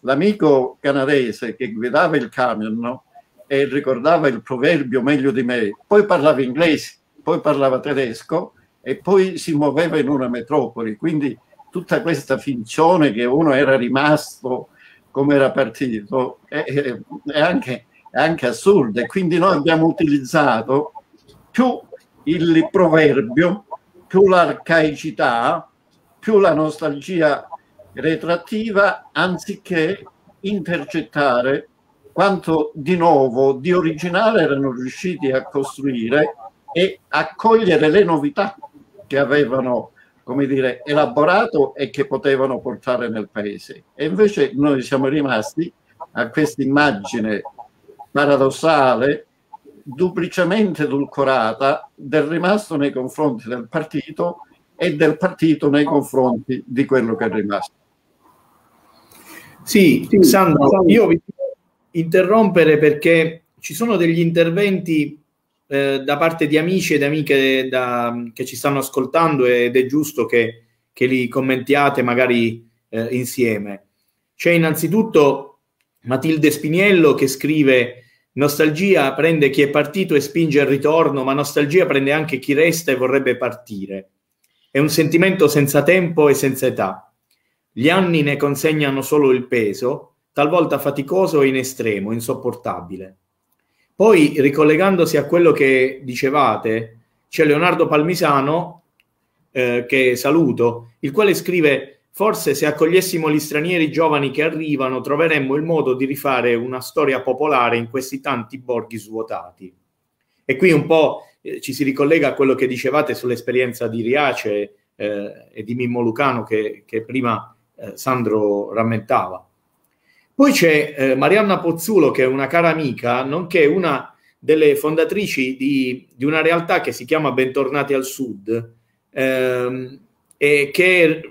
l'amico canadese che guidava il camion no? e ricordava il proverbio meglio di me, poi parlava inglese, poi parlava tedesco e poi si muoveva in una metropoli, quindi tutta questa finzione che uno era rimasto come era partito è, è, anche, è anche assurda e quindi noi abbiamo utilizzato più il proverbio, più l'arcaicità, più la nostalgia retrattiva, anziché intercettare quanto di nuovo, di originale erano riusciti a costruire e accogliere le novità che avevano come dire, elaborato e che potevano portare nel paese. E invece noi siamo rimasti a questa immagine paradossale, duplicemente edulcorata, del rimasto nei confronti del partito e del partito nei confronti di quello che è rimasto. Sì, Sandro, io vi interrompere perché ci sono degli interventi eh, da parte di amici ed amiche da, che ci stanno ascoltando ed è giusto che, che li commentiate magari eh, insieme. C'è innanzitutto Matilde Spiniello che scrive Nostalgia prende chi è partito e spinge al ritorno, ma nostalgia prende anche chi resta e vorrebbe partire. È un sentimento senza tempo e senza età. Gli anni ne consegnano solo il peso, talvolta faticoso e in estremo, insopportabile. Poi, ricollegandosi a quello che dicevate, c'è Leonardo Palmisano, eh, che saluto, il quale scrive Forse se accogliessimo gli stranieri giovani che arrivano, troveremmo il modo di rifare una storia popolare in questi tanti borghi svuotati. E qui un po' eh, ci si ricollega a quello che dicevate sull'esperienza di Riace eh, e di Mimmo Lucano che, che prima eh, Sandro rammentava. Poi c'è eh, Marianna Pozzulo, che è una cara amica, nonché una delle fondatrici di, di una realtà che si chiama Bentornati al Sud, ehm, e che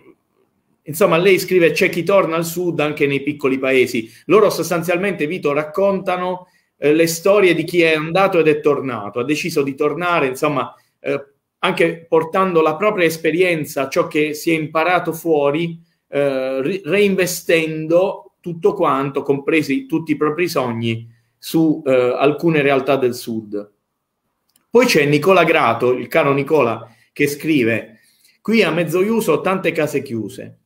insomma lei scrive c'è chi torna al sud anche nei piccoli paesi. Loro sostanzialmente, Vito, raccontano, eh, le storie di chi è andato ed è tornato, ha deciso di tornare, insomma, eh, anche portando la propria esperienza, ciò che si è imparato fuori, eh, reinvestendo tutto quanto, compresi tutti i propri sogni, su eh, alcune realtà del sud. Poi c'è Nicola Grato, il caro Nicola, che scrive: Qui a Mezzoiuso tante case chiuse.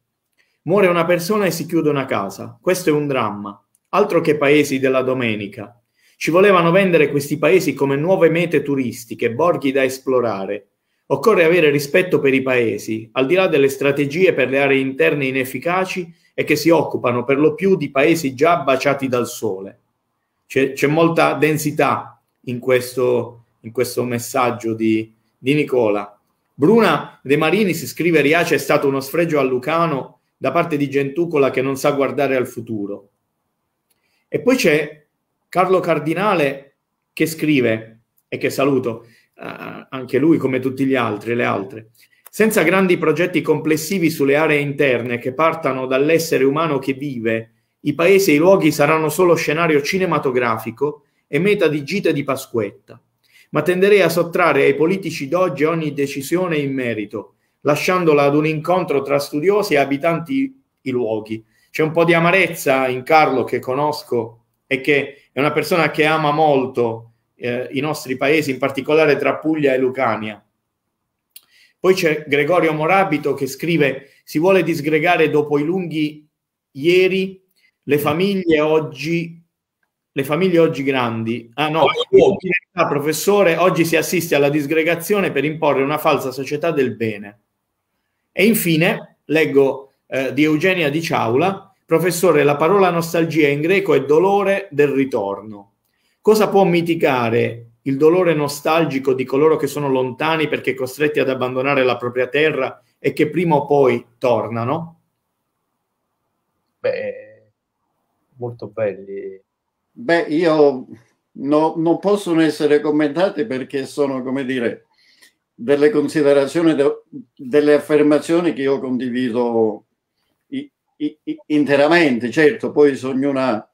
Muore una persona e si chiude una casa. Questo è un dramma. Altro che paesi della domenica. Ci volevano vendere questi paesi come nuove mete turistiche, borghi da esplorare. Occorre avere rispetto per i paesi, al di là delle strategie per le aree interne inefficaci e che si occupano per lo più di paesi già baciati dal sole. C'è, c'è molta densità in questo, in questo messaggio di, di Nicola. Bruna De Marini si scrive Riace è stato uno sfregio a Lucano da parte di Gentucola che non sa guardare al futuro. E poi c'è Carlo Cardinale che scrive, e che saluto, eh, anche lui come tutti gli altri, le altre, senza grandi progetti complessivi sulle aree interne che partano dall'essere umano che vive, i paesi e i luoghi saranno solo scenario cinematografico e meta di gite di Pasquetta. Ma tenderei a sottrarre ai politici d'oggi ogni decisione in merito, lasciandola ad un incontro tra studiosi e abitanti i luoghi. C'è un po' di amarezza in Carlo che conosco e che è una persona che ama molto eh, i nostri paesi, in particolare tra Puglia e Lucania. Poi c'è Gregorio Morabito che scrive: Si vuole disgregare dopo i lunghi ieri le famiglie oggi, le famiglie oggi grandi. Ah no, professore, oggi si assiste alla disgregazione per imporre una falsa società del bene. E infine leggo eh, di Eugenia Di Ciaula, professore, la parola nostalgia in greco è dolore del ritorno. Cosa può mitigare il dolore nostalgico di coloro che sono lontani perché costretti ad abbandonare la propria terra e che prima o poi tornano? Beh, molto belli. Beh, io no, non possono essere commentati perché sono, come dire, delle considerazioni, de, delle affermazioni che io condivido interamente. Certo, poi su ognuna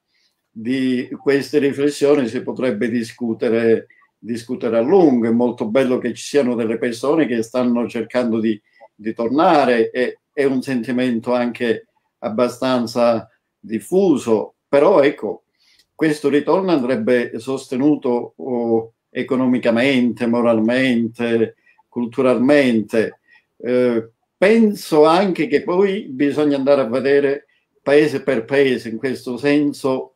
di queste riflessioni si potrebbe discutere, discutere a lungo. È molto bello che ci siano delle persone che stanno cercando di, di tornare, e, è un sentimento anche abbastanza diffuso, però ecco, questo ritorno andrebbe sostenuto oh, economicamente, moralmente, culturalmente. Eh, penso anche che poi bisogna andare a vedere paese per paese, in questo senso,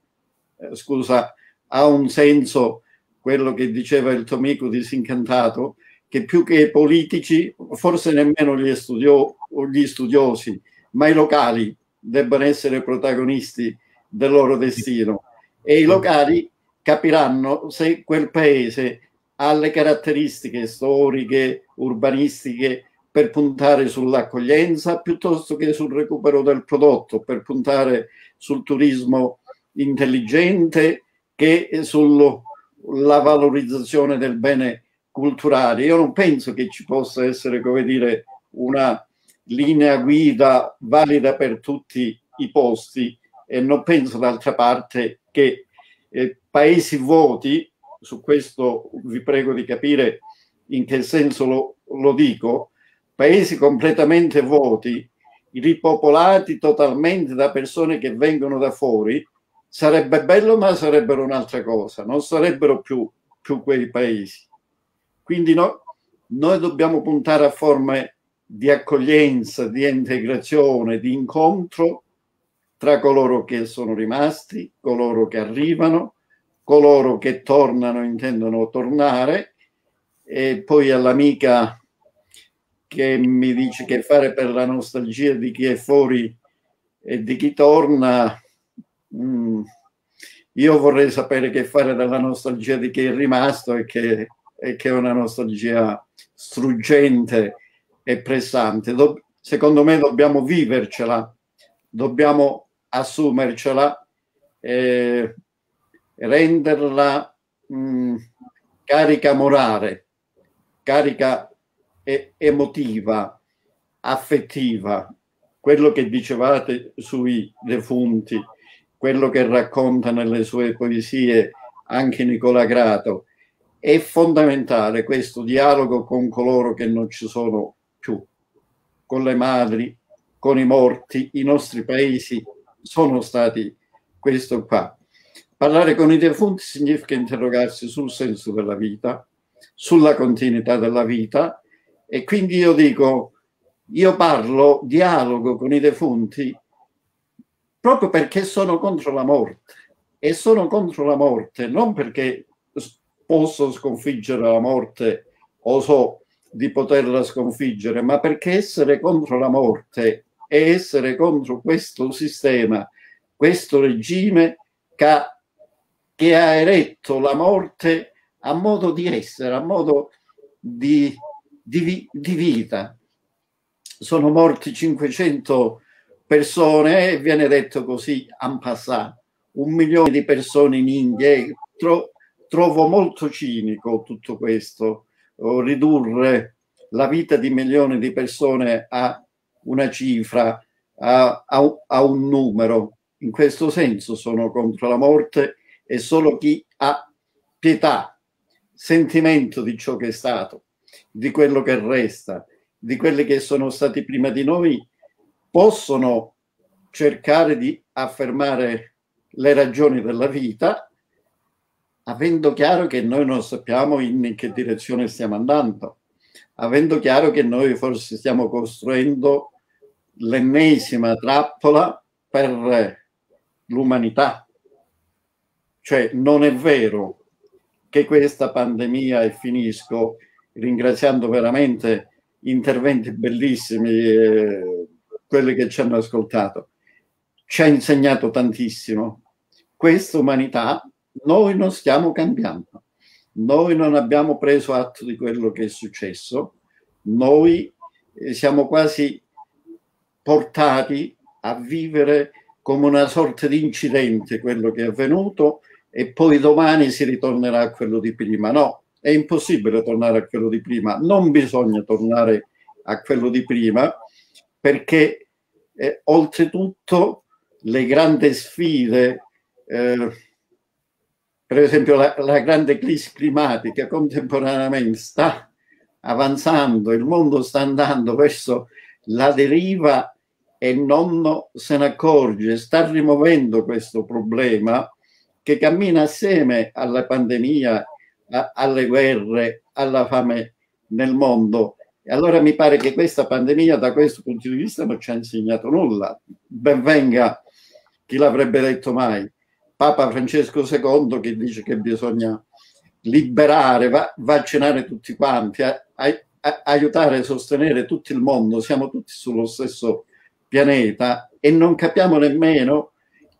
eh, scusa, ha un senso quello che diceva il tuo amico disincantato, che più che i politici, forse nemmeno gli, studio, gli studiosi, ma i locali debbano essere protagonisti del loro destino. E i locali capiranno se quel paese ha le caratteristiche storiche, urbanistiche per puntare sull'accoglienza piuttosto che sul recupero del prodotto, per puntare sul turismo intelligente che sulla valorizzazione del bene culturale. Io non penso che ci possa essere, come dire, una linea guida valida per tutti i posti e non penso d'altra parte che eh, paesi vuoti, su questo vi prego di capire in che senso lo, lo dico, paesi completamente vuoti, ripopolati totalmente da persone che vengono da fuori, sarebbe bello ma sarebbero un'altra cosa, non sarebbero più, più quei paesi. Quindi no, noi dobbiamo puntare a forme di accoglienza, di integrazione, di incontro tra coloro che sono rimasti, coloro che arrivano, coloro che tornano, intendono tornare, e poi all'amica che mi dice che fare per la nostalgia di chi è fuori e di chi torna. Mm, io vorrei sapere che fare della nostalgia di chi è rimasto e che, e che è una nostalgia struggente e pressante. Do, secondo me dobbiamo vivercela, dobbiamo assumercela, eh, renderla mh, mm, carica morale, carica e- emotiva, affettiva, quello che dicevate sui defunti, quello che racconta nelle sue poesie anche Nicola Grato. È fondamentale questo dialogo con coloro che non ci sono più, con le madri, con i morti. I nostri paesi sono stati questo qua. Parlare con i defunti significa interrogarsi sul senso della vita, sulla continuità della vita e quindi io dico, io parlo, dialogo con i defunti proprio perché sono contro la morte e sono contro la morte non perché posso sconfiggere la morte o so di poterla sconfiggere, ma perché essere contro la morte e essere contro questo sistema, questo regime che ha, che ha eretto la morte a modo di essere, a modo di, di, di vita. Sono morti 500 persone e viene detto così en passant, un milione di persone in India. Tro, trovo molto cinico tutto questo, ridurre la vita di milioni di persone a una cifra, a, a, a un numero. In questo senso sono contro la morte e solo chi ha pietà, sentimento di ciò che è stato, di quello che resta, di quelli che sono stati prima di noi, possono cercare di affermare le ragioni della vita, avendo chiaro che noi non sappiamo in che direzione stiamo andando, avendo chiaro che noi forse stiamo costruendo l'ennesima trappola per l'umanità. Cioè non è vero che questa pandemia, e finisco ringraziando veramente interventi bellissimi, eh, quelli che ci hanno ascoltato, ci ha insegnato tantissimo. Questa umanità noi non stiamo cambiando, noi non abbiamo preso atto di quello che è successo, noi eh, siamo quasi portati a vivere come una sorta di incidente quello che è avvenuto e poi domani si ritornerà a quello di prima. No, è impossibile tornare a quello di prima, non bisogna tornare a quello di prima perché eh, oltretutto le grandi sfide, eh, per esempio la, la grande crisi climatica contemporaneamente sta avanzando, il mondo sta andando verso la deriva e non se ne accorge, sta rimuovendo questo problema che cammina assieme alla pandemia, a, alle guerre, alla fame nel mondo. E allora mi pare che questa pandemia da questo punto di vista non ci ha insegnato nulla. Benvenga chi l'avrebbe detto mai. Papa Francesco II che dice che bisogna liberare, va, vaccinare tutti quanti, a, a, aiutare e sostenere tutto il mondo, siamo tutti sullo stesso pianeta e non capiamo nemmeno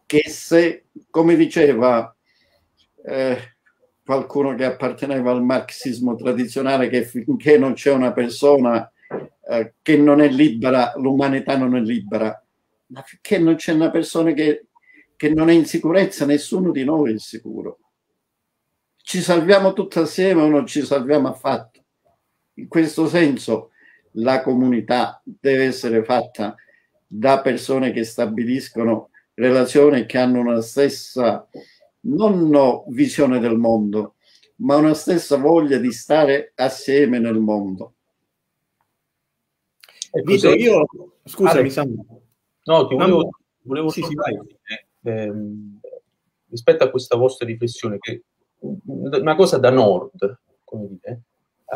che se, come diceva eh, qualcuno che apparteneva al marxismo tradizionale, che finché non c'è una persona eh, che non è libera, l'umanità non è libera, ma finché non c'è una persona che, che non è in sicurezza, nessuno di noi è sicuro. Ci salviamo tutti assieme o non ci salviamo affatto. In questo senso la comunità deve essere fatta da persone che stabiliscono relazioni che hanno una stessa non visione del mondo, ma una stessa voglia di stare assieme nel mondo. Vito, io scusami, Sam. No, ti volevo, volevo sì, sì, eh, rispetto a questa vostra riflessione, che una cosa da nord, come dire,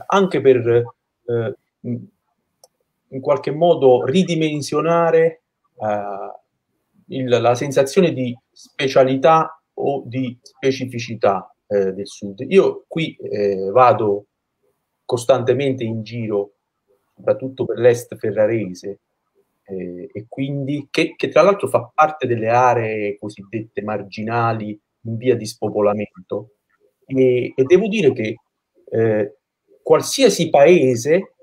anche per eh, in qualche modo ridimensionare eh, il, la sensazione di specialità o di specificità eh, del Sud. Io qui eh, vado costantemente in giro, soprattutto per l'est ferrarese, eh, e quindi che, che, tra l'altro fa parte delle aree cosiddette marginali in via di spopolamento. E, e devo dire che eh, qualsiasi paese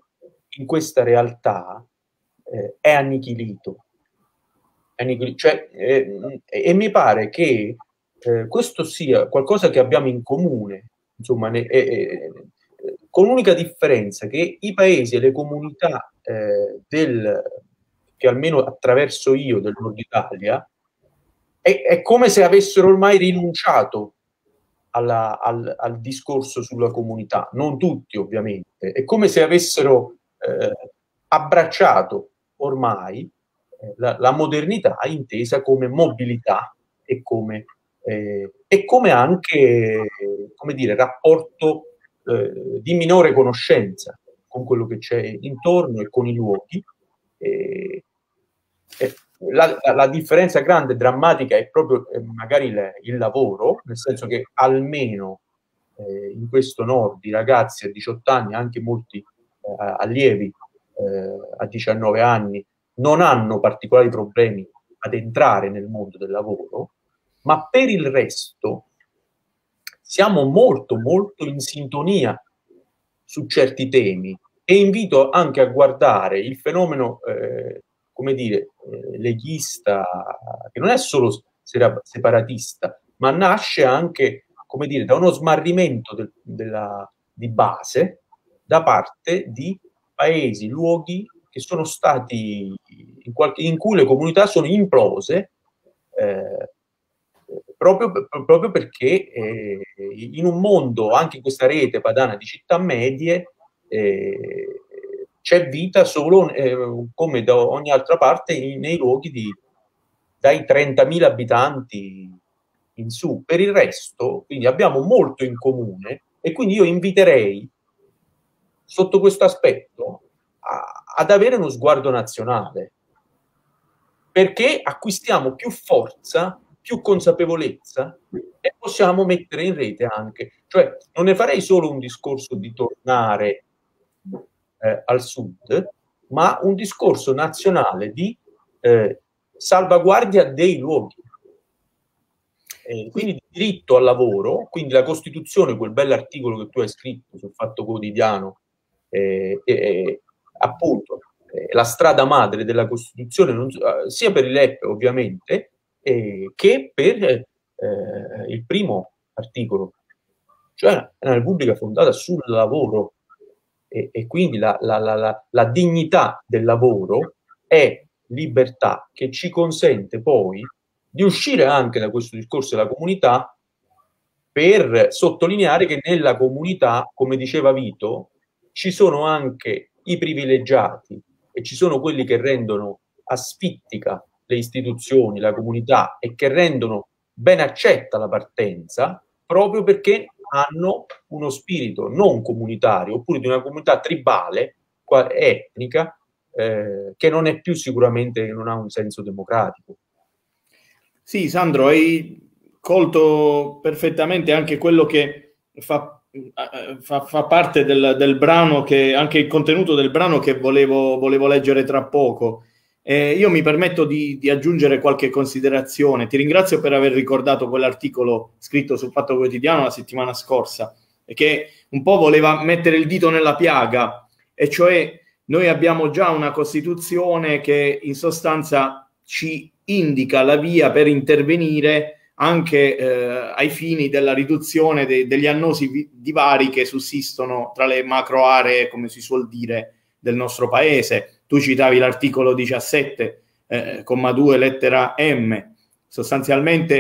in questa realtà eh, è annichilito. Cioè, eh, e mi pare che eh, questo sia qualcosa che abbiamo in comune, insomma, ne, eh, con l'unica differenza che i paesi e le comunità eh, del, che almeno attraverso io del nord Italia, è, è come se avessero ormai rinunciato alla, al, al, discorso sulla comunità, non tutti ovviamente, è come se avessero eh, abbracciato ormai eh, la, la, modernità intesa come mobilità e come, eh, e come anche, come dire, rapporto eh, di minore conoscenza con quello che c'è intorno e con i luoghi. La, la, differenza grande, drammatica, è proprio eh, magari il, il, lavoro, nel senso che almeno eh, in questo nord i ragazzi a 18 anni, anche molti eh, allievi eh, a 19 anni, non hanno particolari problemi ad entrare nel mondo del lavoro, ma per il resto siamo molto, molto in sintonia su certi temi. E invito anche a guardare il fenomeno, eh, come dire, eh, leghista, che non è solo separatista, ma nasce anche, come dire, da uno smarrimento del, della, di base da parte di paesi, luoghi che sono stati in, qualche, in cui le comunità sono implose eh, proprio, proprio, perché eh, in un mondo, anche in questa rete padana di città medie, eh, c'è vita solo eh, come da ogni altra parte in, nei luoghi di, dai 30.000 abitanti in su. Per il resto, quindi abbiamo molto in comune e quindi io inviterei sotto questo aspetto a, ad avere uno sguardo nazionale perché acquistiamo più forza, più consapevolezza e possiamo mettere in rete anche. Cioè, non ne farei solo un discorso di tornare eh, al sud, ma un discorso nazionale di eh, salvaguardia dei luoghi. Eh, quindi di diritto al lavoro, quindi la Costituzione, quel bell'articolo che tu hai scritto sul Fatto Quotidiano, eh, eh, appunto, eh, la strada madre della Costituzione, non, sia per il LEP ovviamente, che per eh, il primo articolo, cioè una Repubblica fondata sul lavoro e, e quindi la, la, la, la dignità del lavoro è libertà che ci consente poi di uscire anche da questo discorso della comunità per sottolineare che nella comunità, come diceva Vito, ci sono anche i privilegiati e ci sono quelli che rendono asfittica le istituzioni, la comunità e che rendono ben accetta la partenza proprio perché hanno uno spirito non comunitario oppure di una comunità tribale, etnica, eh, che non è più sicuramente, non ha un senso democratico. Sì, Sandro, hai colto perfettamente anche quello che fa, fa, fa parte del, del, brano, che, anche il contenuto del brano che volevo, volevo leggere tra poco. Eh, io mi permetto di, di, aggiungere qualche considerazione. Ti ringrazio per aver ricordato quell'articolo scritto sul Fatto Quotidiano la settimana scorsa, che un po' voleva mettere il dito nella piaga, e cioè noi abbiamo già una Costituzione che in sostanza ci indica la via per intervenire anche eh, ai fini della riduzione de- degli annosi divari che sussistono tra le macro aree, come si suol dire, del nostro paese tu citavi l'articolo 17, eh, comma 2, lettera M, sostanzialmente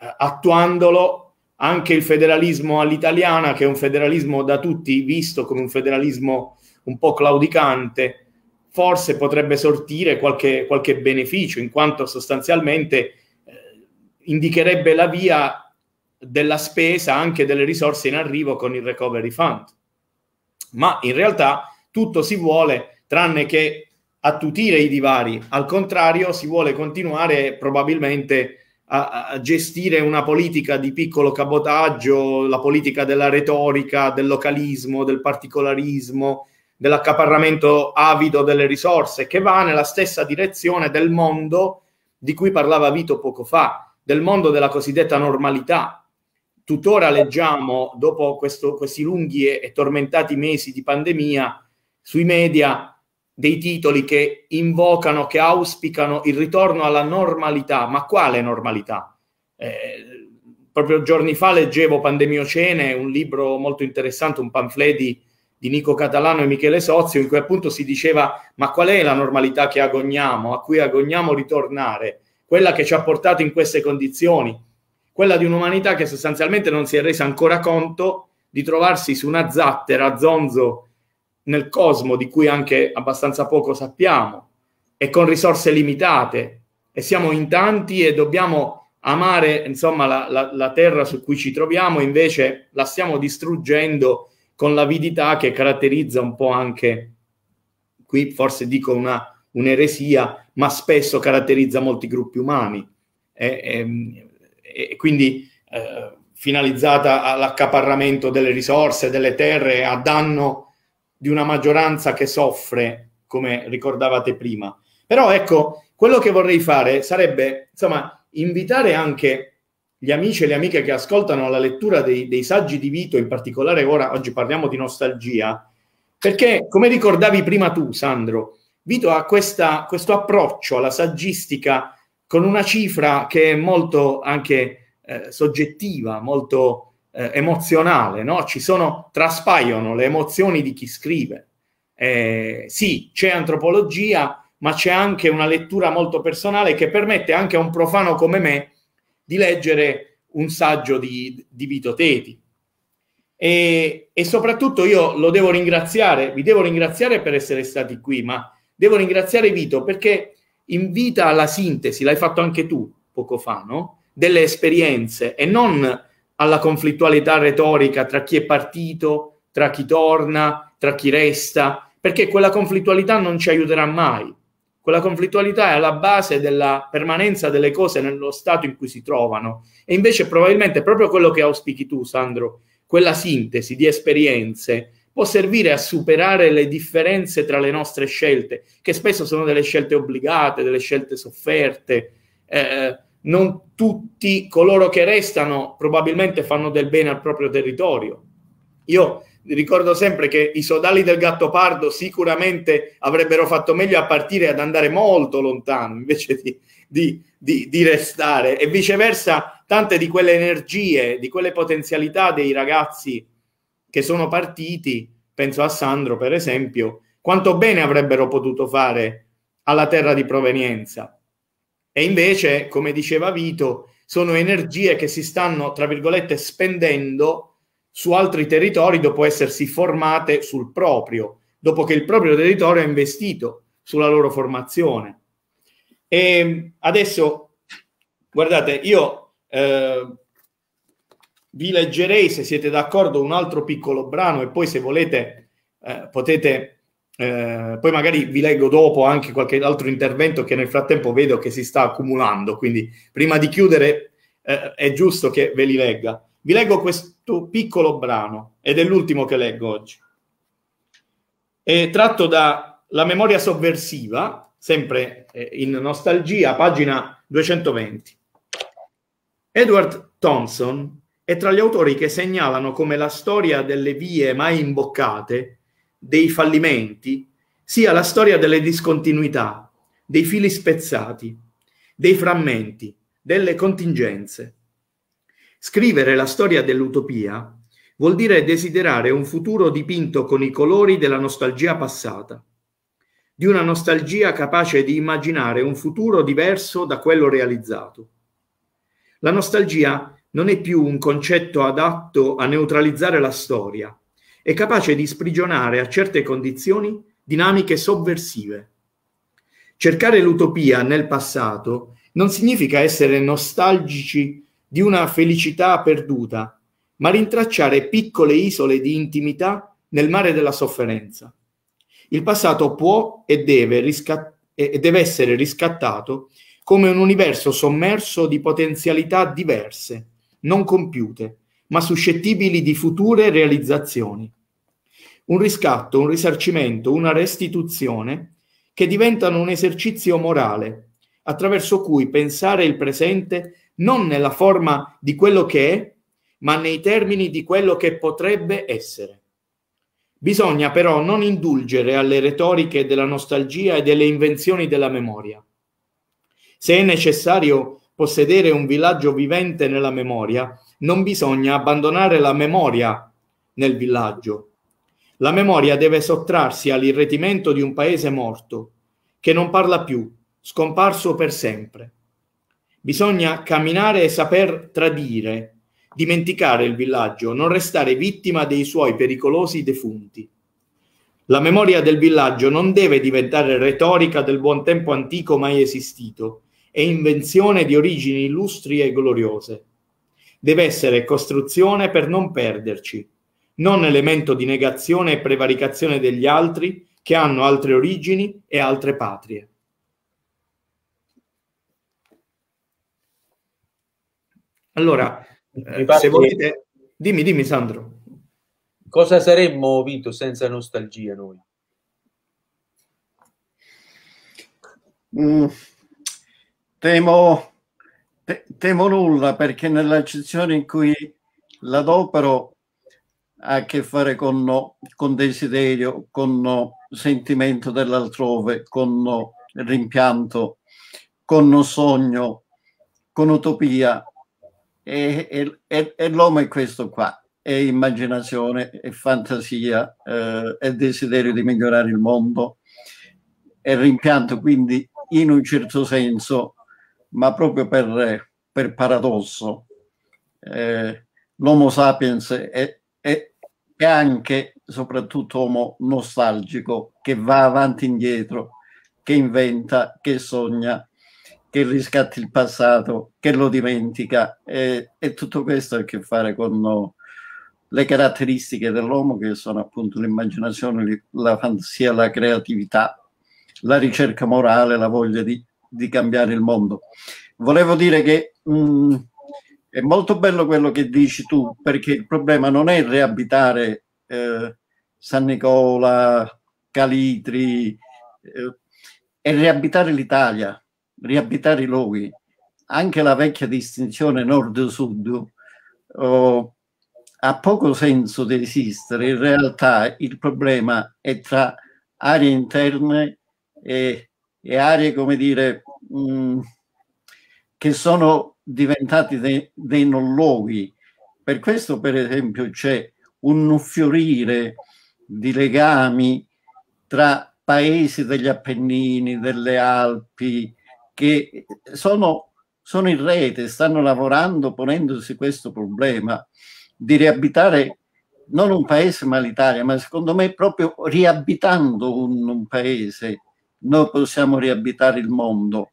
eh, attuandolo anche il federalismo all'italiana, che è un federalismo da tutti visto come un federalismo un po' claudicante, forse potrebbe sortire qualche, qualche beneficio, in quanto sostanzialmente eh, indicherebbe la via della spesa anche delle risorse in arrivo con il recovery fund. Ma in realtà tutto si vuole tranne che attutire i divari. Al contrario, si vuole continuare probabilmente a, a, gestire una politica di piccolo cabotaggio, la politica della retorica, del localismo, del particolarismo, dell'accaparramento avido delle risorse, che va nella stessa direzione del mondo di cui parlava Vito poco fa, del mondo della cosiddetta normalità. Tuttora leggiamo, dopo questo, questi lunghi e, e tormentati mesi di pandemia, sui media dei titoli che invocano, che auspicano il ritorno alla normalità. Ma quale normalità? Eh, proprio giorni fa leggevo Pandemiocene, un libro molto interessante, un pamphlet di, di Nico Catalano e Michele Sozio, in cui appunto si diceva ma qual è la normalità che agogniamo, a cui agogniamo ritornare, quella che ci ha portato in queste condizioni. quella di un'umanità che sostanzialmente non si è resa ancora conto di trovarsi su una zattera zonzo nel cosmo di cui anche abbastanza poco sappiamo e con risorse limitate e siamo in tanti e dobbiamo amare insomma la, la, la terra su cui ci troviamo invece la stiamo distruggendo con l'avidità che caratterizza un po' anche qui forse dico una un'eresia ma spesso caratterizza molti gruppi umani. E, e, e quindi eh, finalizzata all'accaparramento delle risorse, delle terre a danno di una maggioranza che soffre, come ricordavate prima. Però ecco, quello che vorrei fare sarebbe, insomma, invitare anche gli amici e le amiche che ascoltano la lettura dei, dei saggi di Vito, in particolare ora oggi parliamo di nostalgia, perché come ricordavi prima tu, Sandro, Vito ha questa, questo approccio alla saggistica con una cifra che è molto anche eh, soggettiva, molto eh, emozionale, no? Ci sono, traspaiono le emozioni di chi scrive. Eh, sì, c'è antropologia, ma c'è anche una lettura molto personale che permette anche a un profano come me di leggere un saggio di, di Vito Teti. E, e, soprattutto io lo devo ringraziare, vi devo ringraziare per essere stati qui, ma devo ringraziare Vito perché invita alla sintesi, l'hai fatto anche tu poco fa, no? delle esperienze e non alla conflittualità retorica tra chi è partito, tra chi torna, tra chi resta, perché quella conflittualità non ci aiuterà mai. Quella conflittualità è alla base della permanenza delle cose nello stato in cui si trovano. E invece probabilmente proprio quello che auspichi tu, Sandro, quella sintesi di esperienze, può servire a superare le differenze tra le nostre scelte, che spesso sono delle scelte obbligate, delle scelte sofferte, eh, non tutti coloro che restano probabilmente fanno del bene al proprio territorio. Io ricordo sempre che i sodali del Gattopardo sicuramente avrebbero fatto meglio a partire ad andare molto lontano invece di, di, di, di restare e viceversa tante di quelle energie, di quelle potenzialità dei ragazzi che sono partiti, penso a Sandro per esempio, quanto bene avrebbero potuto fare alla terra di provenienza e invece, come diceva Vito, sono energie che si stanno, tra virgolette, spendendo su altri territori dopo essersi formate sul proprio, dopo che il proprio territorio ha investito sulla loro formazione. E adesso, guardate, io eh, vi leggerei, se siete d'accordo, un altro piccolo brano e poi se volete eh, potete eh, poi magari vi leggo dopo anche qualche altro intervento che nel frattempo vedo che si sta accumulando, quindi prima di chiudere eh, è giusto che ve li legga. Vi leggo questo piccolo brano ed è l'ultimo che leggo oggi. È tratto da La memoria sovversiva, sempre eh, in nostalgia, pagina 220. Edward Thompson è tra gli autori che segnalano come la storia delle vie mai imboccate dei fallimenti sia la storia delle discontinuità, dei fili spezzati, dei frammenti, delle contingenze. Scrivere la storia dell'utopia vuol dire desiderare un futuro dipinto con i colori della nostalgia passata, di una nostalgia capace di immaginare un futuro diverso da quello realizzato. La nostalgia non è più un concetto adatto a neutralizzare la storia, è capace di sprigionare a certe condizioni dinamiche sovversive. Cercare l'utopia nel passato non significa essere nostalgici di una felicità perduta, ma rintracciare piccole isole di intimità nel mare della sofferenza. Il passato può e deve, riscat- e deve essere riscattato come un universo sommerso di potenzialità diverse, non compiute, ma suscettibili di future realizzazioni. Un riscatto, un risarcimento, una restituzione che diventano un esercizio morale attraverso cui pensare il presente non nella forma di quello che è, ma nei termini di quello che potrebbe essere. Bisogna però non indulgere alle retoriche della nostalgia e delle invenzioni della memoria. Se è necessario possedere un villaggio vivente nella memoria, non bisogna abbandonare la memoria nel villaggio. La memoria deve sottrarsi all'irretimento di un paese morto, che non parla più, scomparso per sempre. Bisogna camminare e saper tradire, dimenticare il villaggio, non restare vittima dei suoi pericolosi defunti. La memoria del villaggio non deve diventare retorica del buon tempo antico mai esistito e invenzione di origini illustri e gloriose. Deve essere costruzione per non perderci, non elemento di negazione e prevaricazione degli altri che hanno altre origini e altre patrie. Allora, eh, se volete... Dimmi, dimmi Sandro. Cosa saremmo, Vito, senza nostalgia noi? Mm, temo, te, temo nulla perché nell'accezione in cui l'adopero ha a che fare con, con desiderio, con sentimento dell'altrove, con rimpianto, con sogno, con utopia. E, e, e, e l'uomo è questo qua è immaginazione, è fantasia, eh, è desiderio di migliorare il mondo, è rimpianto quindi in un certo senso, ma proprio per, per paradosso, eh, l'Homo sapiens è, è, è anche soprattutto uomo nostalgico che va avanti e indietro, che inventa, che sogna, che riscatti il passato, che lo dimentica e, e tutto questo ha a che fare con le caratteristiche dell'uomo che sono appunto l'immaginazione, la fantasia, la creatività, la ricerca morale, la voglia di, di cambiare il mondo. Volevo dire che mh, mm, è molto bello quello che dici tu, perché il problema non è riabitare eh, San Nicola, Calitri, eh, è riabitare l'Italia, riabitare i luoghi. Anche la vecchia distinzione nord-sud oh, ha poco senso di esistere. In realtà il problema è tra aree interne e, e aree, come dire, mh, mm, che sono diventati dei, dei luoghi. Per questo, per esempio, c'è un fiorire di legami tra paesi degli Appennini, delle Alpi, che sono, sono in rete, stanno lavorando ponendosi questo problema di riabitare non un paese ma l'Italia, ma secondo me proprio riabitando un, un paese noi possiamo riabitare il mondo.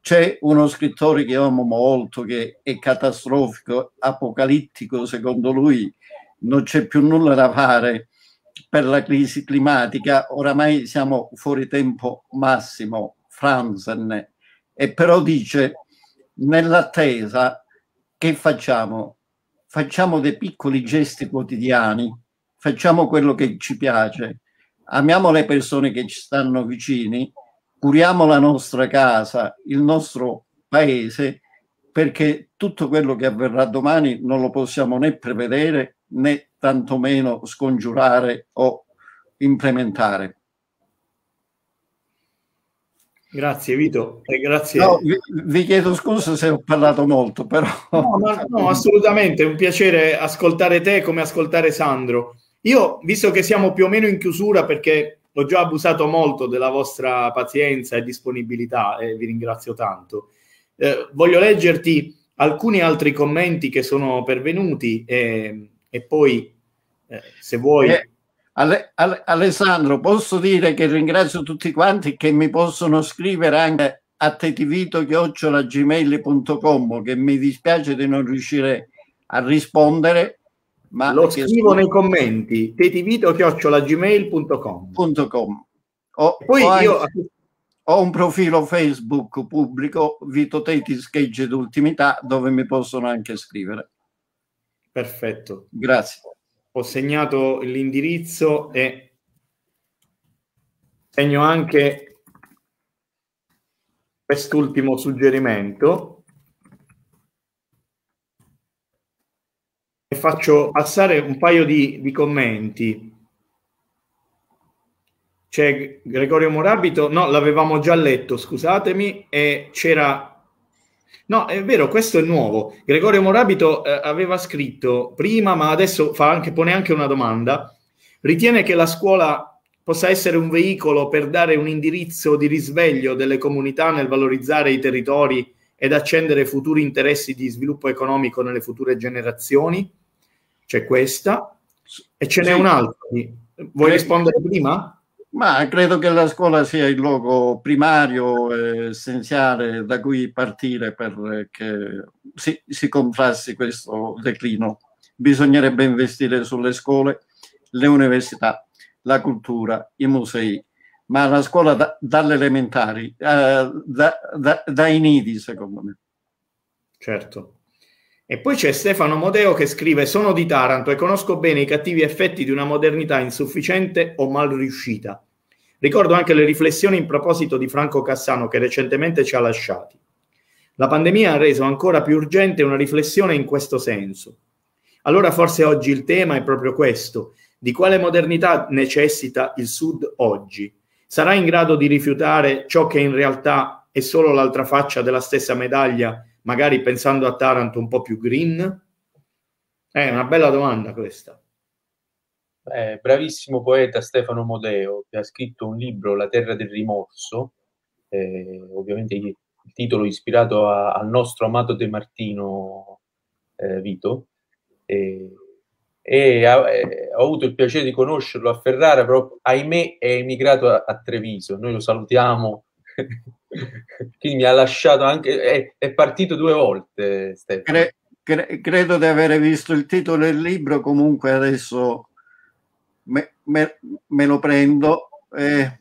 C'è uno scrittore che amo molto, che è catastrofico, apocalittico, secondo lui non c'è più nulla da fare per la crisi climatica, oramai siamo fuori tempo massimo, Franzen, e però dice, nell'attesa, che facciamo? facciamo dei piccoli gesti quotidiani, facciamo quello che ci piace, amiamo le persone che ci stanno vicini, curiamo la nostra casa, il nostro paese, perché tutto quello che avverrà domani non lo possiamo né prevedere né tantomeno scongiurare o implementare. Grazie Vito, e grazie. No, vi, vi, chiedo scusa se ho parlato molto, però... No, ma, no, assolutamente, è un piacere ascoltare te come ascoltare Sandro. Io, visto che siamo più o meno in chiusura, perché ho già abusato molto della vostra pazienza e disponibilità, e vi ringrazio tanto, eh, voglio leggerti alcuni altri commenti che sono pervenuti e, e poi, eh, se vuoi... Eh Ale, Ale, Alessandro, posso dire che ringrazio tutti quanti che mi possono scrivere anche a tetivito.gmail.com che mi dispiace di non riuscire a rispondere ma lo scrivo nei commenti tetivito.gmail.com ho, poi ho io anche, ho un profilo Facebook pubblico Vito Teti Schegge d'Ultimità dove mi possono anche scrivere. Perfetto. Grazie. Ho segnato l'indirizzo e segno anche quest'ultimo suggerimento e faccio passare un paio di, di commenti. C'è Gregorio Morabito, no, l'avevamo già letto, scusatemi, e c'era No, è vero, questo è nuovo. Gregorio Morabito eh, aveva scritto prima, ma adesso anche, pone anche una domanda. Ritiene che la scuola possa essere un veicolo per dare un indirizzo di risveglio delle comunità nel valorizzare i territori ed accendere futuri interessi di sviluppo economico nelle future generazioni? C'è questa. E ce n'è sì. un altro. Vuoi rispondere prima? Ma credo che la scuola sia il luogo primario e essenziale da cui partire perché si, si contrasti questo declino. Bisognerebbe investire sulle scuole, le università, la cultura, i musei, ma la scuola da, dalle elementari, eh, da, da, dai nidi, secondo me. Certo. E poi c'è Stefano Modeo che scrive: Sono di Taranto e conosco bene i cattivi effetti di una modernità insufficiente o mal riuscita. Ricordo anche le riflessioni in proposito di Franco Cassano che recentemente ci ha lasciati. La pandemia ha reso ancora più urgente una riflessione in questo senso. Allora forse oggi il tema è proprio questo. Di quale modernità necessita il Sud oggi? Sarà in grado di rifiutare ciò che in realtà è solo l'altra faccia della stessa medaglia magari pensando a Taranto un po' più green? È una bella domanda questa. Eh, bravissimo poeta Stefano Modeo che ha scritto un libro, La terra del rimorso, eh, ovviamente il titolo ispirato a, al nostro amato De Martino eh, Vito. e eh, ho avuto il piacere di conoscerlo a Ferrara, però ahimè è emigrato a, a Treviso. Noi lo salutiamo quindi ha lasciato anche, è, è partito due volte. Cre, cre, credo di aver visto il titolo del libro, comunque adesso me, me, me lo prendo. Eh,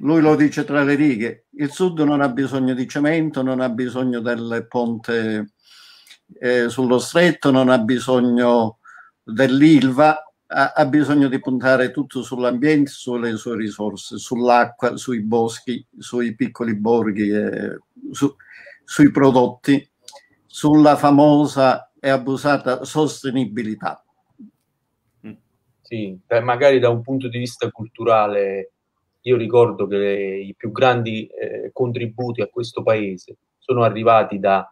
lui lo dice tra le righe, il sud non ha bisogno di cemento, non ha bisogno del ponte eh, sullo stretto, non ha bisogno dell'Ilva, ha, bisogno di puntare tutto sull'ambiente, sulle sue risorse, sull'acqua, sui boschi, sui piccoli borghi, eh, su, sui prodotti, sulla famosa e abusata sostenibilità. Sì, magari da un punto di vista culturale, io ricordo che le, i più grandi eh, contributi a questo paese sono arrivati da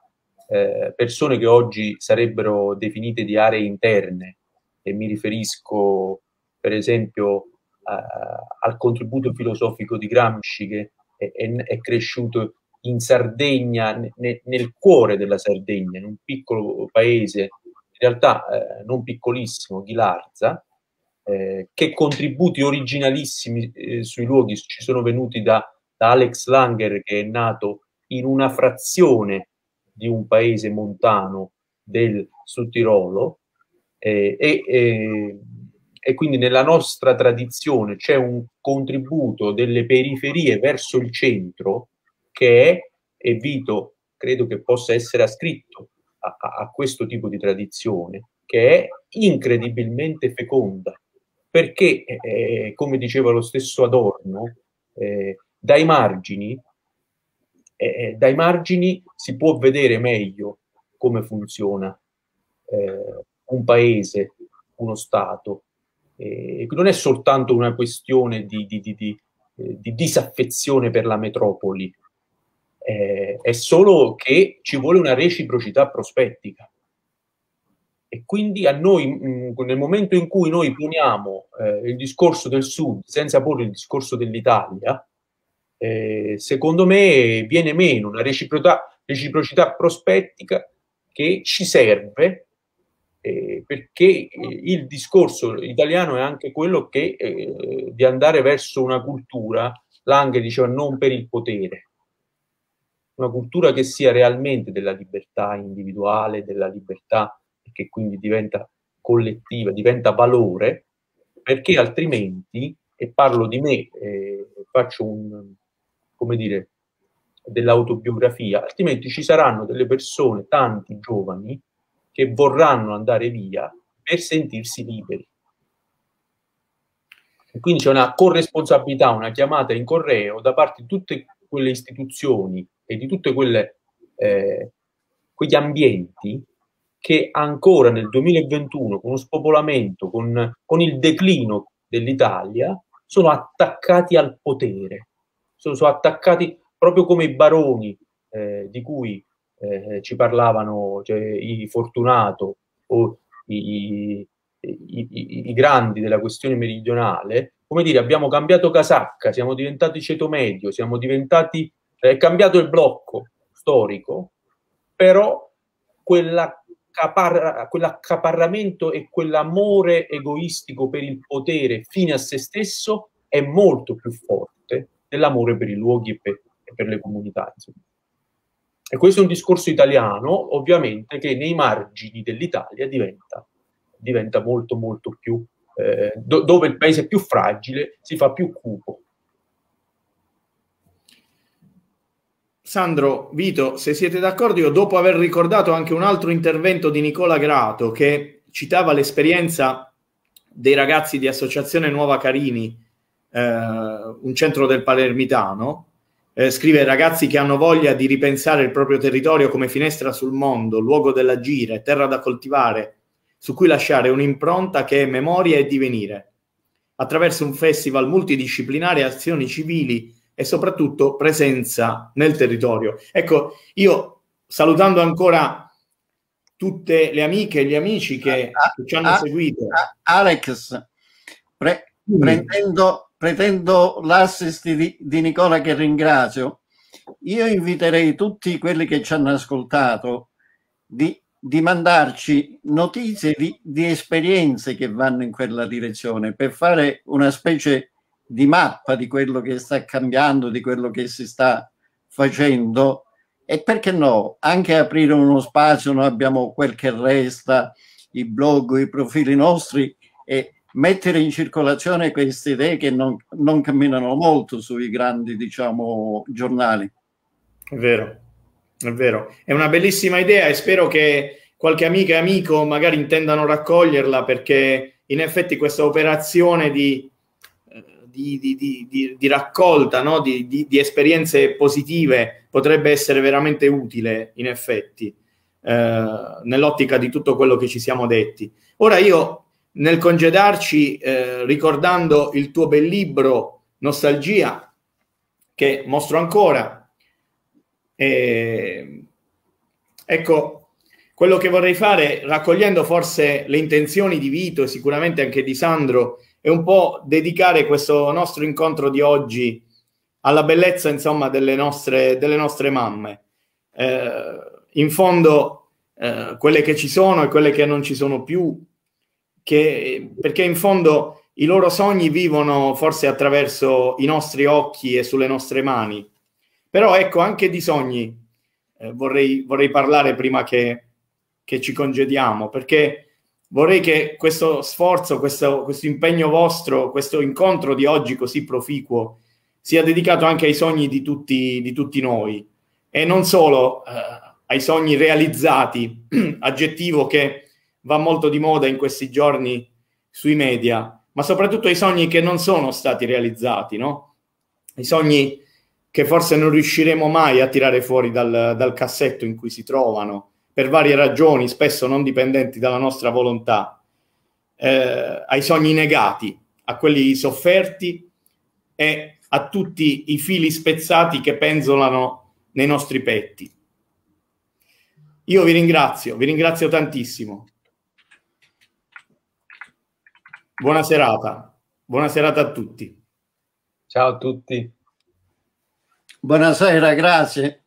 eh, persone che oggi sarebbero definite di aree interne, e mi riferisco per esempio al contributo filosofico di Gramsci che è, è, è cresciuto in Sardegna, ne, nel cuore della Sardegna, in un piccolo paese, in realtà eh, non piccolissimo, Ghilarza, eh, che contributi originalissimi eh, sui luoghi ci sono venuti da, da, Alex Langer, che è nato in una frazione di un paese montano del Sud Tirolo, e, e, e, quindi nella nostra tradizione c'è un contributo delle periferie verso il centro che è, e Vito credo che possa essere ascritto a, a questo tipo di tradizione, che è incredibilmente feconda, perché, eh, come diceva lo stesso Adorno, eh, dai margini, eh, dai margini si può vedere meglio come funziona eh, un paese, uno Stato. Eh, non è soltanto una questione di, di, di, di eh, disaffezione per la metropoli, eh, è solo che ci vuole una reciprocità prospettica. E quindi a noi, mh, nel momento in cui noi poniamo eh, il discorso del Sud senza porre il discorso dell'Italia, eh, secondo me viene meno una reciprocità, reciprocità prospettica che ci serve eh, perché il discorso italiano è anche quello che, eh, di andare verso una cultura, Lange diceva non per il potere, una cultura che sia realmente della libertà individuale, della libertà che quindi diventa collettiva, diventa valore, perché altrimenti, e parlo di me, eh, faccio un, come dire, dell'autobiografia, altrimenti ci saranno delle persone, tanti giovani, che vorranno andare via per sentirsi liberi. E quindi c'è una corresponsabilità, una chiamata in correo da parte di tutte quelle istituzioni e di tutti eh, quegli ambienti che ancora nel 2021, con lo spopolamento, con, con il declino dell'Italia, sono attaccati al potere, sono, sono attaccati proprio come i baroni eh, di cui eh, ci parlavano cioè, i Fortunato o i, i, i, i, grandi della questione meridionale, come dire, abbiamo cambiato casacca, siamo diventati ceto medio, siamo diventati, è cambiato il blocco storico però quell'accaparramento e quell'amore egoistico per il potere fine a se stesso è molto più forte dell'amore per i luoghi e per, e per le comunità. Insomma. E questo è un discorso italiano, ovviamente, che nei margini dell'Italia diventa, diventa molto, molto più, eh, do, dove il paese è più fragile si fa più cupo. Sandro, Vito, se siete d'accordo, io dopo aver ricordato anche un altro intervento di Nicola Grato che citava l'esperienza dei ragazzi di Associazione Nuova Carini, eh, un centro del Palermitano, eh, scrive ragazzi che hanno voglia di ripensare il proprio territorio come finestra sul mondo, luogo dell'agire, terra da coltivare, su cui lasciare un'impronta che è memoria e divenire, attraverso un festival multidisciplinare, azioni civili e soprattutto presenza nel territorio. Ecco, io salutando ancora tutte le amiche e gli amici che, ah, che ci hanno ah, seguito. Ah, Alex, pre- prendendo pretendo l'assist di, di Nicola che ringrazio. Io inviterei tutti quelli che ci hanno ascoltato di, di mandarci notizie di, di, esperienze che vanno in quella direzione per fare una specie di mappa di quello che sta cambiando, di quello che si sta facendo e perché no, anche aprire uno spazio, noi abbiamo quel che resta, i blog, i profili nostri e mettere in circolazione queste idee che non, non camminano molto sui grandi, diciamo, giornali. È vero, è vero. È una bellissima idea e spero che qualche amica e amico magari intendano raccoglierla perché in effetti questa operazione di, di, di, di raccolta no? di, esperienze positive potrebbe essere veramente utile in effetti eh, nell'ottica di tutto quello che ci siamo detti. Ora io nel congedarci eh, ricordando il tuo bel libro Nostalgia, che mostro ancora. E, ecco, quello che vorrei fare, raccogliendo forse le intenzioni di Vito e sicuramente anche di Sandro, è un po' dedicare questo nostro incontro di oggi alla bellezza, insomma, delle nostre, delle nostre mamme. Eh, in fondo, eh, quelle che ci sono e quelle che non ci sono più, che, perché in fondo i loro sogni vivono forse attraverso i nostri occhi e sulle nostre mani. Però ecco, anche di sogni eh, vorrei, vorrei, parlare prima che, che, ci congediamo, perché vorrei che questo sforzo, questo, questo impegno vostro, questo incontro di oggi così proficuo, sia dedicato anche ai sogni di tutti, di tutti noi e non solo eh, ai sogni realizzati, aggettivo che va molto di moda in questi giorni sui media, ma soprattutto i sogni che non sono stati realizzati, no? I sogni che forse non riusciremo mai a tirare fuori dal, dal cassetto in cui si trovano, per varie ragioni, spesso non dipendenti dalla nostra volontà, eh, ai sogni negati, a quelli sofferti e a tutti i fili spezzati che penzolano nei nostri petti. Io vi ringrazio, vi ringrazio tantissimo. Buona serata. Buona serata a tutti. Ciao a tutti. Buonasera, grazie.